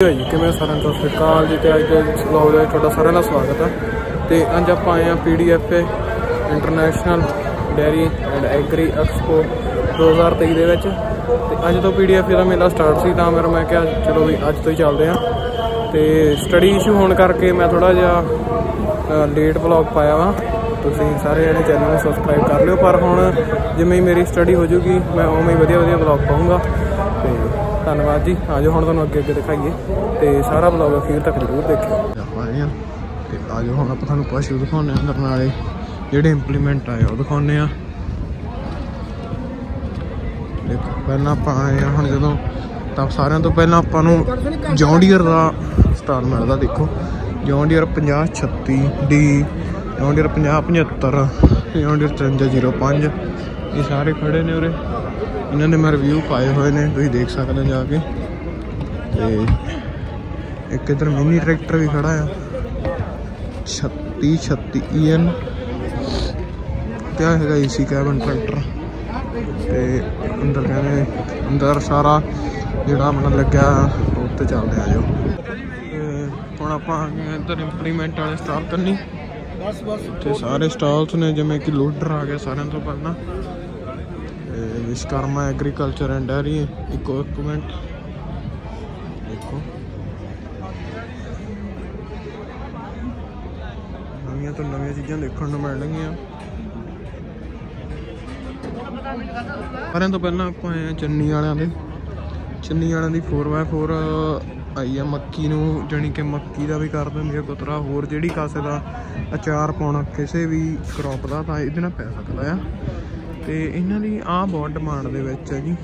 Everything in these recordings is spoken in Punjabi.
ਜੀ। ਕਿਵੇਂ ਸਾਰਿਆਂ ਨੂੰ ਸਤਿ ਸ਼੍ਰੀ ਅਕਾਲ ਜੀ ਤੇ ਅੱਜ ਦੇ ਵਲੌਗ ਦੇ ਵਿੱਚ ਤੁਹਾਡਾ ਸਾਰਿਆਂ ਦਾ ਸਵਾਗਤ ਹੈ। ਤੇ ਅੱਜ ਆਪਾਂ ਆਏ ਆ PDF international dairy and agri expo 2023 ਦੇ ਵਿੱਚ। ਤੇ ਅੱਜ ਤੋਂ ਪੀਡੀਐਫ ਦਾ ਮੇਲਾ ਸਟਾਰਟ ਸੀ ਤਾਂ ਫਿਰ ਮੈਂ ਕਿਹਾ ਚਲੋ ਵੀ ਅੱਜ ਤੋਂ ਹੀ ਚੱਲਦੇ ਆ ਤੇ ਸਟੱਡੀ ਇਸ਼ੂ ਹੋਣ ਕਰਕੇ ਮੈਂ ਥੋੜਾ ਜਿਹਾ ਲੇਟ ਵਲੌਗ ਪਾਇਆ ਵਾ। ਤੁਸੀਂ ਸਾਰੇ ਜਣੇ ਚੈਨਲ ਨੂੰ ਸਬਸਕ੍ਰਾਈਬ ਕਰ ਲਿਓ। ਪਰ ਹੁਣ ਜਿਵੇਂ ਹੀ ਮੇਰੀ ਸਟੱਡੀ ਹੋ ਜੂਗੀ ਮੈਂ ਉਵੇਂ ਹੀ ਵਧੀਆ ਵਧੀਆ ਵਲੌਗ ਪਾਉਂਗਾ ਤੇ ਧੰਨਵਾਦ ਜੀ। ਆਜੋ ਹੁਣ ਤੁਹਾਨੂੰ ਅੱਗੇ ਅੱਗੇ ਦਿਖਾਈਏ। ਤੇ ਸਾਰਾ ਵਲੌਗ ਅਖੀਰ ਤੱਕ ਜ਼ਰੂਰ ਦੇਖਿਓ। ਆਪਾਂ ਆਏ ਆ ਤੇ ਆਜੋ ਹੁਣ ਆਪਾਂ ਤੁਹਾਨੂੰ ਪਸ਼ੂ ਦਿਖਾਉਂਦੇ ਆ ਅੰਦਰ ਨਾਲੇ। ਜਿਹੜੇ ਇੰਪਲੀਮੈਂਟ ਆਏ, ਉਹ ਦਿਖਾਉਂਦੇ ਆ ਦੇਖੋ, ਪਹਿਲਾਂ ਆਪਾਂ ਆਏ ਆ ਹੁਣ ਜਦੋਂ ਤਾਂ ਸਾਰਿਆਂ ਤੋਂ ਪਹਿਲਾਂ ਆਪਾਂ ਨੂੰ ਜੌਂਡੀਅਰ ਦਾ ਸਟਾਰ ਮਿਲਦਾ, ਦੇਖੋ। ਜੌਂਡੀਅਰ 5036 ਡੀ ਜੌਂਡੀਅਰ 5075 ਜੌਂਡੀਅਰ 5305 ਇਹ ਸਾਰੇ ਖੜੇ ਨੇ ਉਰੇ। ਇਹਨਾਂ ਦੇ ਮੈਂ ਰਿਵਿਊ ਪਾਏ ਹੋਏ ਨੇ ਤੁਸੀਂ ਦੇਖ ਸਕਦੇ ਹੋ ਜਾ ਕੇ। ਤੇ ਇੱਕ ਇਧਰ ਮਿਨੀ ਟਰੈਕਟਰ ਵੀ ਖੜਾ ਆ। 36 36 EN ਤੇ ਆਹ ਹੈਗਾ ਏਸੀ ਕੈਬਨ ਟਰੈਕਟਰ ਤੇ ਅੰਦਰ ਕਹਿੰਦੇ ਅੰਦਰ ਸਾਰਾ ਜਿਹੜਾ ਆਪਣਾ ਲੱਗਿਆ ਉੱਤੇ ਚੱਲਦੇ ਆ ਜੋ ਹੁਣ ਆਪਾਂ ਆ ਗਏ ਇੱਧਰ ਇੰਪਲੀਮੈਂਟ ਵਾਲੇ ਸਟਾਲ ਕਰਨੀ ਬਸ ਬਸ। ਤੇ ਸਾਰੇ ਸਟਾਲਸ ਨੇ ਜਿਵੇਂ ਕਿ ਲੋਡਰ ਆ ਗਿਆ ਸਾਰਿਆਂ ਤੋਂ ਪਹਿਲਾਂ। Vishwakarma agriculture and dairy eco equipment ਦੇਖੋ। ਨਵੀਆਂ ਤੋਂ ਨਵੀਆਂ ਚੀਜ਼ਾਂ ਦੇਖਣ ਨੂੰ ਮਿਲਣਗੀਆਂ। ਸਾਰਿਆਂ ਤੋਂ ਪਹਿਲਾਂ ਆਪਾਂ ਆਏ ਆ ਚੰਨੀ ਵਾਲਿਆਂ ਦੇ। ਚੰਨੀ ਵਾਲਿਆਂ ਦੀ 4x4 ਆਈ ਆ ਮੱਕੀ ਨੂੰ, ਜਾਣੀ ਕਿ ਮੱਕੀ ਦਾ ਵੀ ਕਰ ਦਿੰਦੀ ਆ ਕੁਤਰਾ। ਹੋਰ ਜਿਹੜੀ ਕਾਸੇ ਦਾ ਅਚਾਰ ਪਾਉਣਾ, ਕਿਸੇ ਵੀ ਕ੍ਰੌਪ ਦਾ, ਤਾਂ ਇਹਦੇ ਨਾਲ ਪੈ ਸਕਦਾ ਆ। ਤੇ ਇਹਨਾਂ ਦੀ ਆਹ ਬਹੁਤ ਡਿਮਾਂਡ ਦੇ ਵਿੱਚ ਹੈ ਜੀ।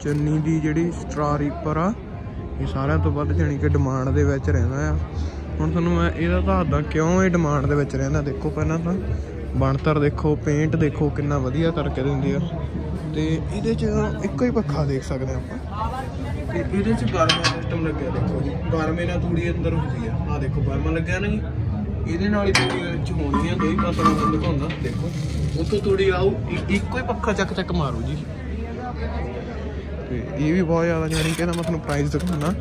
ਚੰਨੀ ਦੀ ਜਿਹੜੀ ਸਟ੍ਰਾ ਰੀਪਰ ਆ, ਇਹ ਸਾਰਿਆਂ ਤੋਂ ਵੱਧ ਜਾਣੀ ਕਿ ਡਿਮਾਂਡ ਦੇ ਵਿੱਚ ਰਹਿੰਦਾ ਆ। ਹੁਣ ਤੁਹਾਨੂੰ ਮੈਂ ਇਹਦਾ ਦੱਸਦਾ ਕਿਉਂ ਇਹ ਡਿਮਾਂਡ ਦੇ ਵਿੱਚ ਰਹਿੰਦਾ। ਦੇਖੋ ਪਹਿਲਾਂ ਤਾਂ ਬਣਤਰ ਦੇਖੋ ਪੇਂਟ ਦੇਖੋ, ਕਿੰਨਾ ਵਧੀਆ ਕਰਕੇ ਦਿੰਦੀ ਆ। ਤੇ ਇਹਦੇ 'ਚ ਇੱਕੋ ਹੀ ਪੱਖਾ ਦੇਖ ਸਕਦੇ ਆਪਾਂ। ਤੇ ਇਹਦੇ 'ਚ ਗਰਮਾ ਸਿਸਟਮ ਲੱਗਿਆ ਦੇਖੋ ਜੀ। ਗਰਮੇ ਨਾਲ ਤੂੜੀ ਅੰਦਰ ਹੁੰਦੀ ਆ। ਆ ਦੇਖੋ, ਗਰਮਾ ਲੱਗਿਆ ਨਾ ਜੀ। ਇਹਦੇ ਨਾਲ ਹੀ ਤੂੜੀ ਹੋਣੀ ਆ ਦੋ ਪਾਸੇ ਨੂੰ ਦਿਖਾਉਂਦਾ। ਦੇਖੋ। ਉੱਥੋਂ ਤੂੜੀ ਆਊ ਇੱਕੋ ਹੀ ਪੱਖਾ ਚੱਕ ਚੱਕ ਮਾਰੂ ਜੀ। ਤੇ ਇਹ ਵੀ ਬਹੁਤ ਜ਼ਿਆਦਾ ਜਾਣੀ ਕਿ ਇਹਦਾ ਮੈਂ ਤੁਹਾਨੂੰ ਪ੍ਰਾਈਸ ਦਿਖਾਉਣਾ।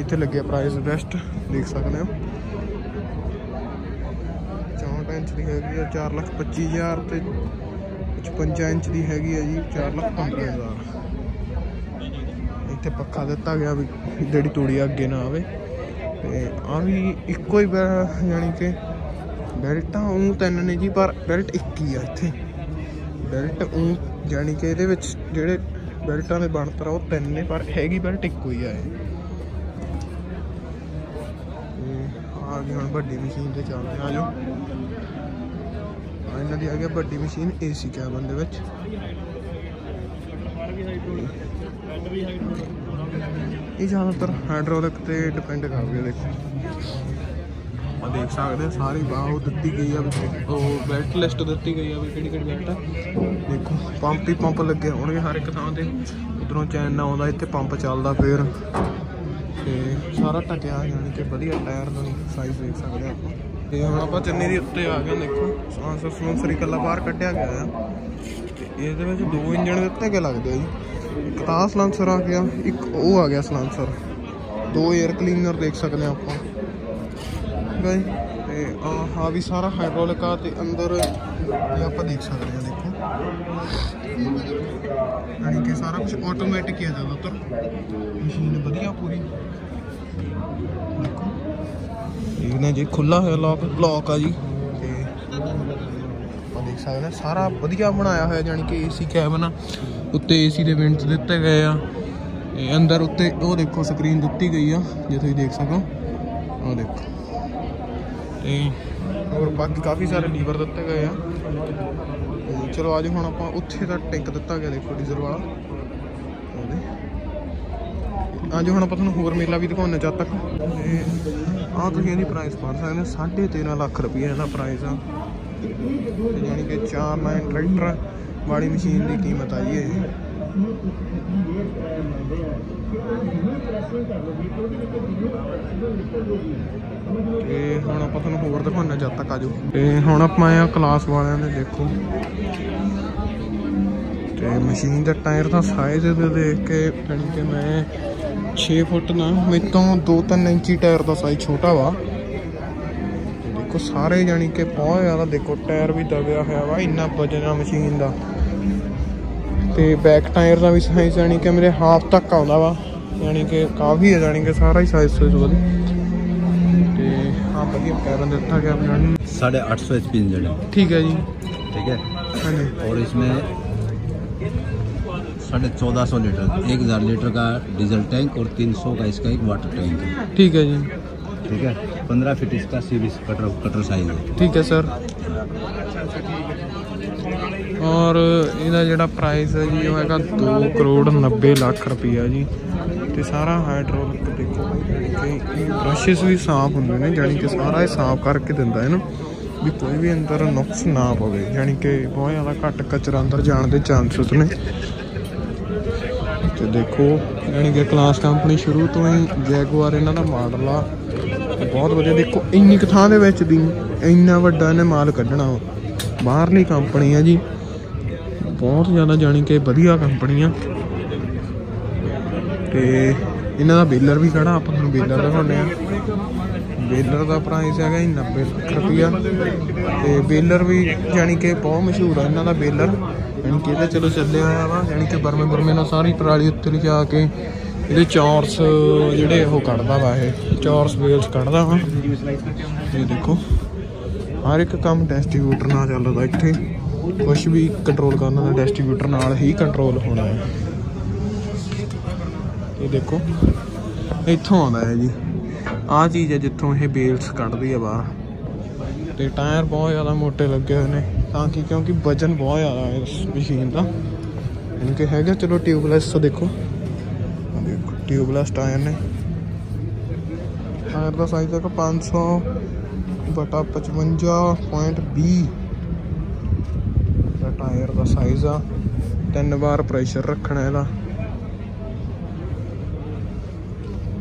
ਇੱਥੇ ਲੱਗਿਆ ਪ੍ਰਾਈਸ ਬੈਸਟ ਦੇਖ ਸਕਦੇ ਹੋ। 64 ਇੰਚ ਦੀ ਹੈਗੀ ਆ 4 ਲੱਖ 25 ਹਜ਼ਾਰ ਤੇ 55 ਇੰਚ ਦੀ ਹੈਗੀ ਆ ਜੀ 4 ਲੱਖ 15 ਹਜ਼ਾਰ। ਇੱਥੇ ਪੱਖਾ ਦਿੱਤਾ ਗਿਆ ਵੀ, ਜਿਹੜੀ ਤੂੜੀ ਅੱਗੇ ਨਾ ਆਵੇ। ਤੇ ਆ ਵੀ ਇੱਕੋ ਹੀ ਬੈ- ਯਾਨੀ ਕਿ ਬੈਲਟਾਂ ਉਹ ਤਿੰਨ ਨੇ ਜੀ, ਪਰ ਬੈਲਟ ਇੱਕ ਹੀ ਆ ਇੱਥੇ। ਬੈਲਟ ਉਹ ਯਾਨੀ ਕਿ ਇਹਦੇ ਵਿੱਚ ਜਿਹੜੇ ਬੈਲਟਾਂ ਦੇ ਬਣਤਰ ਆ, ਉਹ ਤਿੰਨ ਨੇ, ਪਰ ਹੈਗੀ ਬੈਲਟ ਇੱਕੋ ਹੀ ਆ ਇਹ। ਆ ਗਈ ਹੁਣ ਵੱਡੀ ਮਸ਼ੀਨ ਤੇ ਚੱਲਦੇ ਆ ਜੋ ਇਹਨਾਂ ਦੀ ਆ ਗਿਆ ਵੱਡੀ ਮਸ਼ੀਨ ਏਸੀ ਕੈਬਨ ਦੇ ਵਿੱਚ। ਇਹ ਜ਼ਿਆਦਾਤਰ ਹਾਈਡ੍ਰੋਲਿਕ ਤੇ ਡਿਪੈਂਡ ਕਰਦੀ ਦੇਖੋ। ਆ ਦੇਖ ਸਕਦੇ ਹੋ, ਸਾਰੀ ਬਾਹ ਉਹ ਦਿੱਤੀ ਗਈ ਆ ਵੀ, ਉਹ ਬੈਲਟ ਲਿਸਟ ਦਿੱਤੀ ਗਈ ਆ ਵੀ ਕਿਹੜੀ ਕਿਹੜੀ ਬੈਲਟ ਆ। ਦੇਖੋ ਪੰਪ ਹੀ ਪੰਪ ਲੱਗੇ ਹੋਣਗੇ ਹਰ ਇੱਕ ਥਾਂ ਤੇ। ਉਧਰੋਂ ਚੈਨ ਆਉਂਦਾ, ਇੱਥੇ ਪੰਪ ਚੱਲਦਾ ਫੇਰ। ਤੇ ਸਾਰਾ ਟਕਿਆ ਯਾਨੀ ਕਿ ਵਧੀਆ ਟਾਇਰ ਦਾ ਸਾਈਜ਼ ਦੇਖ ਸਕਦੇ ਆ ਆਪਾਂ। ਤੇ ਹੁਣ ਆਪਾਂ ਚੰਨੀ ਦੇ ਉੱਤੇ ਆ ਗਏ ਦੇਖੋ। ਸਾਂਸਰ ਸਲੂਸਰ ਇਕੱਲਾ ਬਾਹਰ ਕੱਢਿਆ ਗਿਆ ਆ। ਤੇ ਇਹਦੇ ਵਿੱਚ ਦੋ ਇੰਜਣ ਦਿੱਤੇ ਗਏ ਲੱਗਦੇ ਆ ਜੀ। ਇੱਕ ਤਾਂ ਸਲੈਂਸਰ ਆ ਗਿਆ, ਇੱਕ ਉਹ ਆ ਗਿਆ ਸਲੈਂਸਰ। ਦੋ 에ਅਰ ਕਲੀਨਰ ਦੇਖ ਸਕਦੇ ਆ ਆਪਾਂ। ਗਾਈ ਤੇ ਆਹ ਆ ਵੀ ਸਾਰਾ ਹਾਈਡ੍ਰੋਲਿਕ ਆ ਤੇ ਅੰਦਰ ਇਹ ਆਪਾਂ ਦੇਖ ਸਕਦੇ ਆ ਦੇਖੋ। ਯਾਨੀ ਕਿ ਸਾਰਾ ਕੁਝ ਆਟੋਮੈਟਿਕ ਹੀ ਆ ਜ਼ਿਆਦਾਤਰ ਮਸ਼ੀਨ ਵਧੀਆ ਪੂਰੀ। ਦੇਖੋ। ਇਹ ਨਾ ਜੀ ਖੁੱਲਾ ਹੋਇਆ ਲੌਕ ਲੌਕ ਆ ਜੀ। ਤੇ ਆਪਾਂ ਦੇਖ ਸਕਦੇ ਹਾਂ, ਸਾਰਾ ਵਧੀਆ ਬਣਾਇਆ ਹੋਇਆ ਜਾਨੀ ਕਿ ਏਸੀ ਕੈਬਨ ਆ ਉੱਤੇ ਏਸੀ ਦੇ ਵਿੰਡਸ ਦਿੱਤੇ ਗਏ ਆ। ਤੇ ਅੰਦਰ ਉੱਤੇ ਉਹ ਦੇਖੋ ਸਕਰੀਨ ਦਿੱਤੀ ਗਈ ਆ ਜੇ ਤੁਸੀਂ ਦੇਖ ਸਕੋ। ਉਹ ਦੇਖੋ। ਤੇ ਹੋਰ ਬਾਕੀ ਕਾਫੀ ਸਾਰੇ ਲੀਵਰ ਦਿੱਤੇ ਗਏ ਆ। ਚਲੋ ਅੱਜ ਹੁਣ ਆਪਾਂ ਉੱਥੇ ਦਾ ਟੈਂਕ ਦਿੱਤਾ ਗਿਆ ਦੇਖੋ ਡੀਜ਼ਲ ਵਾਲਾ ਉਹਦੇ ਅੱਜ ਹੁਣ ਆਪਾਂ ਤੁਹਾਨੂੰ ਹੋਰ ਮੇਲਾ ਵੀ ਦਿਖਾਉਣਾ ਚਾਹ ਤੱਕ। ਤੇ ਆਹ ਤੁਸੀਂ ਇਹਦੀ ਪ੍ਰਾਈਸ ਪੜ ਸਕਦੇ ਹੋ 13.5 ਲੱਖ ਰੁਪਏ ਇਹਦਾ ਪ੍ਰਾਈਸ ਆ। ਤੇ ਯਾਨੀ ਕਿ 4 ਲਾਈਨ ਟਰੈਕਟਰ ਵਾਲੀ ਮਸ਼ੀਨ ਦੀ ਕੀਮਤ ਆਈ ਹੈ ਇਹ ਤੇ ਹੁਣ ਆਪਾਂ ਤੁਹਾਨੂੰ ਹੋਰ ਦਿਖਾਉਣਾ ਜਦ ਤੱਕ ਆਜੋ। ਤੇ ਹੁਣ ਆਪਾਂ ਆਏ ਕਲਾਸ ਵਾਲਿਆਂ ਦੇ ਦੇਖੋ। ਤੇ ਮਸ਼ੀਨ ਦਾ ਟਾਇਰ ਦਾ ਸਾਈਜ਼ ਦੇ ਦੇਖ ਕੇ ਜਾਣੀ ਕਿ ਮੈਂ 6 ਫੁੱਟ ਨਾ, ਮੇਰੇ ਤੋਂ 2-3 ਇੰਚੀ ਟਾਇਰ ਦਾ ਸਾਈਜ਼ ਛੋਟਾ ਵਾ। ਦੇਖੋ ਸਾਰੇ ਜਾਣੀ ਕਿ ਬਹੁਤ ਜ਼ਿਆਦਾ ਦੇਖੋ, ਟਾਇਰ ਵੀ ਦਬਿਆ ਹੋਇਆ ਵਾ, ਇੰਨਾ ਵਜਨ ਆ ਮਸ਼ੀਨ ਦਾ। ਤੇ ਬੈਕ ਟਾਇਰ ਦਾ ਵੀ ਸਾਈਜ਼ ਜਾਣੀ ਕਿ ਮੇਰੇ ਹਾਫ ਤੱਕ ਆਉਂਦਾ ਵਾ ਯਾਨੀ ਕਿ ਕਾਫੀ ਹੈ ਜਾਣੀ ਕਿ ਸਾਰਾ ਹੀ ਸਾਈਜ਼ ਸੂਜ਼ ਵਧੀਆ ਤੇ ਹਾਂ ਵਧੀਆ ਟਾਇਰ ਦਿੱਤਾ ਗਿਆ ਆਪਣਾ ਨੂੰ। साढ़े आठ सौ एच पी इंजन है ਠੀਕ ਹੈ ਜੀ ठीक है ਹਾਂਜੀ और इसमें साढ़े चौदह सौ लीटर एक हज़ार लीटर का डीजल टैंक और तीन सौ का इसका एक वाटर टैंक है ਠੀਕ ਹੈ ਜੀ ठीक है पंद्रह फीट इसका सीरीज कटर कटर साइज है ਠੀਕ ਹੈ ਸਰ ਔਰ ਇਹਦਾ ਜਿਹੜਾ ਪ੍ਰਾਈਸ ਹੈ ਜੀ, ਉਹ ਹੈਗਾ 2 ਕਰੋੜ 90 ਲੱਖ ਰੁਪਈਆ ਜੀ। ਤੇ ਸਾਰਾ ਹਾਈਡ੍ਰੋਲਿਕ ਦੇਖੋ, ਕਿ ਇਹ ਬ੍ਰਸ਼ਸ ਵੀ ਸਾਫ਼ ਹੁੰਦੇ ਨੇ, ਜਾਣੀ ਕਿ ਸਾਰਾ ਇਹ ਸਾਫ਼ ਕਰਕੇ ਦਿੰਦਾ ਹੈ ਨਾ, ਵੀ ਕੋਈ ਵੀ ਅੰਦਰ ਨੁਕਸ ਨਾ ਪਵੇ। ਜਾਣੀ ਕਿ ਬਹੁਤ ਜ਼ਿਆਦਾ ਘੱਟ ਕਚਰਾ ਅੰਦਰ ਜਾਣ ਦੇ ਚਾਂਸਸ ਨੇ। ਤੇ ਦੇਖੋ, ਜਾਣੀ ਕਿ ਕਲਾਸ ਕੰਪਨੀ ਸ਼ੁਰੂ ਤੋਂ ਹੀ ਜੈਗੁਆਰ ਇਹਨਾਂ ਦਾ ਮਾਡਲ ਆ। ਬਹੁਤ ਵਧੀਆ, ਦੇਖੋ, ਇੰਨੀ ਕੁ ਥਾਂ ਦੇ ਵਿੱਚ ਦੀ, ਇੰਨਾ ਵੱਡਾ ਇਹਨੇ ਮਾਲ ਕੱਢਣਾ ਵਾ। ਬਾਹਰਲੀ ਕੰਪਨੀ ਆ ਜੀ। ਬਹੁਤ ਜ਼ਿਆਦਾ ਜਾਣੀ ਕਿ ਵਧੀਆ ਕੰਪਨੀ ਆ ਤੇ ਇਹਨਾਂ ਦਾ ਬੇਲਰ ਵੀ ਖੜਾ, ਆਪਾਂ ਤੁਹਾਨੂੰ ਬੇਲਰ ਦਿਖਾਉਂਦੇ ਆ ਬੇਲਰ ਦਾ ਪ੍ਰਾਈਸ ਹੈਗਾ ਜੀ 90 ਲੱਖ ਰੁਪਈਆ। ਤੇ ਬੇਲਰ ਵੀ ਜਾਣੀ ਕਿ ਬਹੁਤ ਮਸ਼ਹੂਰ ਆ ਇਹਨਾਂ ਦਾ ਬੇਲਰ। ਜਾਣੀ ਕਿ ਇਹਦੇ ਚਲੋ ਚੱਲਿਆ ਹੋਇਆ ਵਾ ਯਾਨੀ ਕਿ ਬਰਮੇ ਬਰਮੇ ਨਾਲ ਸਾਰੀ ਪਰਾਲੀ ਉੱਤੇ ਲਿਜਾ ਕੇ ਇਹਦੇ ਚੌਰਸ ਜਿਹੜੇ ਉਹ ਕੱਢਦਾ ਵਾ ਇਹ, ਚੌਰਸ ਵੇਲਸ ਕੱਢਦਾ ਵਾ। ਇਹ ਦੇਖੋ, ਹਰ ਇੱਕ ਕੰਮ ਡਿਸਟ੍ਰੀਬਿਊਟਰ ਨਾਲ ਚੱਲਦਾ ਇੱਥੇ। ਕੁਝ ਵੀ ਕੰਟਰੋਲ ਕਰਨਾ ਦਾ ਡਿਸਟ੍ਰੀਬਿਊਟਰ ਨਾਲ ਹੀ ਕੰਟਰੋਲ ਹੋਣਾ ਹੈ। ਇਹ ਦੇਖੋ, ਇੱਥੋਂ ਆਉਂਦਾ ਹੈ ਜੀ। ਆਹ ਚੀਜ਼ ਹੈ ਜਿੱਥੋਂ ਇਹ ਬੇਲਸ ਕੱਢਦੀ ਹੈ ਬਾਹਰ। ਤੇ ਟਾਇਰ ਬਹੁਤ ਜ਼ਿਆਦਾ ਮੋਟੇ ਲੱਗੇ ਹੋਏ ਨੇ, ਤਾਂ ਕਿ ਕਿਉਂਕਿ ਵਜਨ ਬਹੁਤ ਜ਼ਿਆਦਾ ਹੈ ਇਸ ਮਸ਼ੀਨ ਦਾ। ਯਾਨੀ ਕਿ ਹੈਗਾ, ਚਲੋ ਟਿਊਬਲੈਸ ਦੇਖੋ। ਦੇਖੋ ਟਿਊਬਲੈਸ ਟਾਇਰ ਨੇ। ਟਾਇਰ ਦਾ ਸਾਈਜ਼ ਹੈਗਾ 500 ਬਟਾ 55.20 ਦਾ ਟਾਇਰ ਦਾ ਸਾਈਜ਼ ਆ। ਤਿੰਨ ਵਾਰ ਪ੍ਰੈਸ਼ਰ ਰੱਖਣਾ ਇਹਦਾ।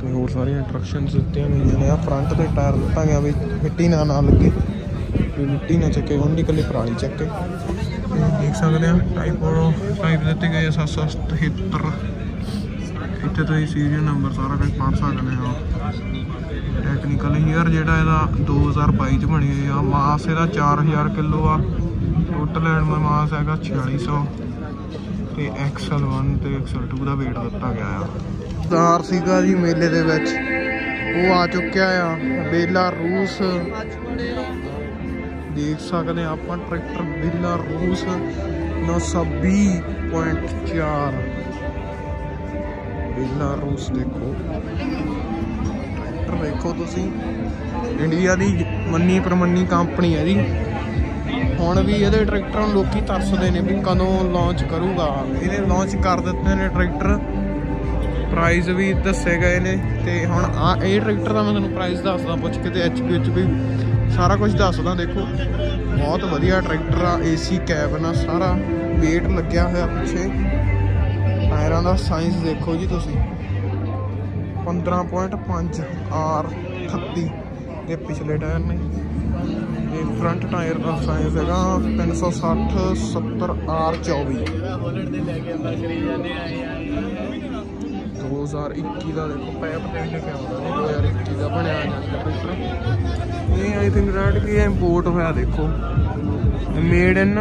ਤੇ ਹੋਰ ਸਾਰੀਆਂ ਇੰਸਟਰਕਸ਼ਨਸ ਦਿੱਤੀਆਂ ਹੋਈਆਂ ਨੇ ਆ। ਫਰੰਟ ਤੇ ਟਾਇਰ ਦਿੱਤਾ ਗਿਆ ਵੀ ਮਿੱਟੀ ਨਾ ਨਾ ਲੱਗੇ। ਵੀ ਮਿੱਟੀ ਨਾ ਚੱਕੇ ਉਹਨੀ ਕੱਲੀ ਪਰਾਲੀ ਚੱਕੇ। ਦੇਖ ਸਕਦੇ ਆ ਟਾਈਪ ਟਾਈਪ ਦਿੱਤੇ ਗਏ ਆ 777 ਇੱਥੇ ਤੁਸੀਂ ਸੀਰੀਅਲ ਨੰਬਰ ਸਾਰਾ ਕੁਝ ਪੜ ਸਕਦੇ ਹੋ। ਟੈਕਨੀਕਲ ਹੀਅਰ ਜਿਹੜਾ ਇਹਦਾ 2022 ਚ ਬਣੀ ਹੋਈ ਆ। ਮਾਸ ਇਹਦਾ 4000 ਕਿਲੋ ਆ। ਟੋਟਲ ਐਂਡ ਮਾਸ ਹੈਗਾ 4600 ਤੇ ਐਕਸਲ 1 ਤੇ ਐਕਸਲ 2 ਦਾ weight ਦਿੱਤਾ ਗਿਆ ਆ। ਦਾਰ ਸੀਗਾ ਜੀ ਮੇਲੇ ਦੇ ਵਿੱਚ। ਉਹ ਆ ਚੁੱਕਿਆ ਆ। ਬੇਲਾ ਰੂਸ। ਦੇਖ ਸਕਦੇ ਆ ਆਪਾਂ ਟਰੈਕਟਰ ਬੇਲਾ ਰੂਸ 920.4 ਬੇਲਾ ਰੂਸ ਦੇਖੋ। ਟਰੈਕਟਰ ਦੇਖੋ ਤੁਸੀਂ। ਇੰਡੀਆ ਦੀ ਮੰਨੀ ਪ੍ਰਮੰਨੀ ਕੰਪਨੀ ਹੈ ਜੀ। ਹੁਣ ਵੀ ਇਹਦੇ ਟਰੈਕਟਰਾਂ ਨੂੰ ਲੋਕੀ ਤਰਸਦੇ ਨੇ ਵੀ ਕਦੋਂ ਲਾਂਚ ਕਰੂਗਾ। ਇਹਨੇ ਲਾਂਚ ਕਰ ਦਿੱਤੇ ਨੇ ਟਰੈਕਟਰ। ਪ੍ਰਾਈਸ ਵੀ ਦੱਸੇ ਗਏ ਨੇ ਤੇ ਹੁਣ ਆ ਇਹ ਟਰੈਕਟਰ ਦਾ ਮੈਂ ਤੁਹਾਨੂੰ ਪ੍ਰਾਈਸ ਦੱਸਦਾ ਪੁੱਛ ਕੇ ਤੇ ਐਚਪੀ ਵਿੱਚ ਵੀ ਸਾਰਾ ਕੁਝ ਦੱਸਦਾ ਦੇਖੋ। ਬਹੁਤ ਵਧੀਆ ਟਰੈਕਟਰ ਆ ਏਸੀ ਕੈਬਨ ਆ ਸਾਰਾ ਵੇਟ ਲੱਗਿਆ ਹੋਇਆ ਪਿੱਛੇ। ਟਾਇਰਾਂ ਦਾ ਸਾਈਜ਼ ਦੇਖੋ ਜੀ ਤੁਸੀਂ। 15.5 ਆਰ 38 ਦੇ ਪਿਛਲੇ ਟਾਇਰ ਨੇ। ਤੇ ਫਰੰਟ ਟਾਇਰ ਦਾ ਸਾਈਜ਼ ਹੈਗਾ 360 70 ਆਰ 24 2021 ਦਾ ਦੇਖੋ ਪੈਪ ਤੇ ਵੀ ਲਿਖਿਆ ਹੁੰਦਾ ਨੇ 2021 ਦਾ ਬਣਿਆ ਹੋਇਆ ਇਹ ਆਈ ਥਿੰਕ ਰੈਡ ਕੀ ਇੰਪੋਰਟ ਹੋਇਆ ਦੇਖੋ। ਮੇਡ ਇਨ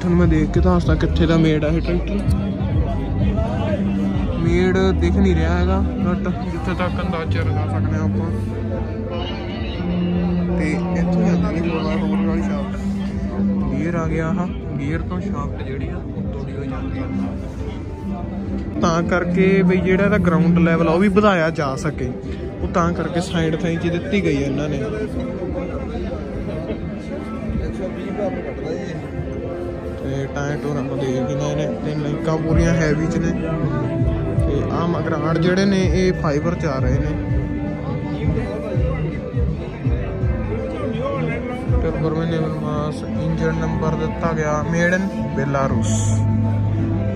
ਤੁਹਾਨੂੰ ਮੈਂ ਦੇਖ ਕੇ ਦੱਸਦਾ ਕਿੱਥੇ ਦਾ ਮੇਡ ਆ ਇਹ ਟਰੈਕਟਰ। ਮੇਡ ਦਿਖ ਨਹੀਂ ਰਿਹਾ ਹੈਗਾ ਬਟ ਜਿੱਥੇ ਤੱਕ ਅੰਦਾਜ਼ਾ ਲਗਾ ਸਕਦੇ ਹਾਂ ਆਪਾਂ। ਤੇ ਇੱਥੋਂ ਜਾਂਦੀ ਨਹੀਂ ਕੋਲਾ ਹੋਰ ਵਾਲੀ ਸ਼ਾਫਟ ਗੀਅਰ ਆ ਗਿਆ ਆਹ। ਗੀਅਰ ਤੋਂ ਸ਼ਾਫਟ ਜਿਹੜੀ ਆ ਉਹ ਤੋੜੀ ਹੋਈ ਜਾਂਦੀ ਆ। ਤਾਂ ਕਰਕੇ ਵੀ ਜਿਹੜਾ ਇਹਦਾ ਗਰਾਊਂਡ ਲੈਵਲ ਆ, ਉਹ ਵੀ ਵਧਾਇਆ ਜਾ ਸਕੇ। ਉਹ ਤਾਂ ਕਰਕੇ ਸਾਈਡ ਥਾਈ ਚ ਦਿੱਤੀ ਗਈ ਇਹਨਾਂ ਨੇ। ਤੇ ਟਾਇਰ ਟੂਰ ਆਪਾਂ ਦੇਖ ਕਿਨੇ ਨੇ, ਤੇ ਲਾਈਕਾਂ ਪੂਰੀਆਂ ਹੈਵੀ ਚ ਨੇ। ਤੇ ਆਹ ਮਗਰਾੜ ਜਿਹੜੇ ਨੇ, ਇਹ ਫਾਈਬਰ ਚ ਆ ਰਹੇ ਨੇ। ਟਰਬੋਰਨੇਬਲ ਮਾਸ ਇੰਜਨ ਨੰਬਰ ਦਿੱਤਾ ਗਿਆ made in Belarus.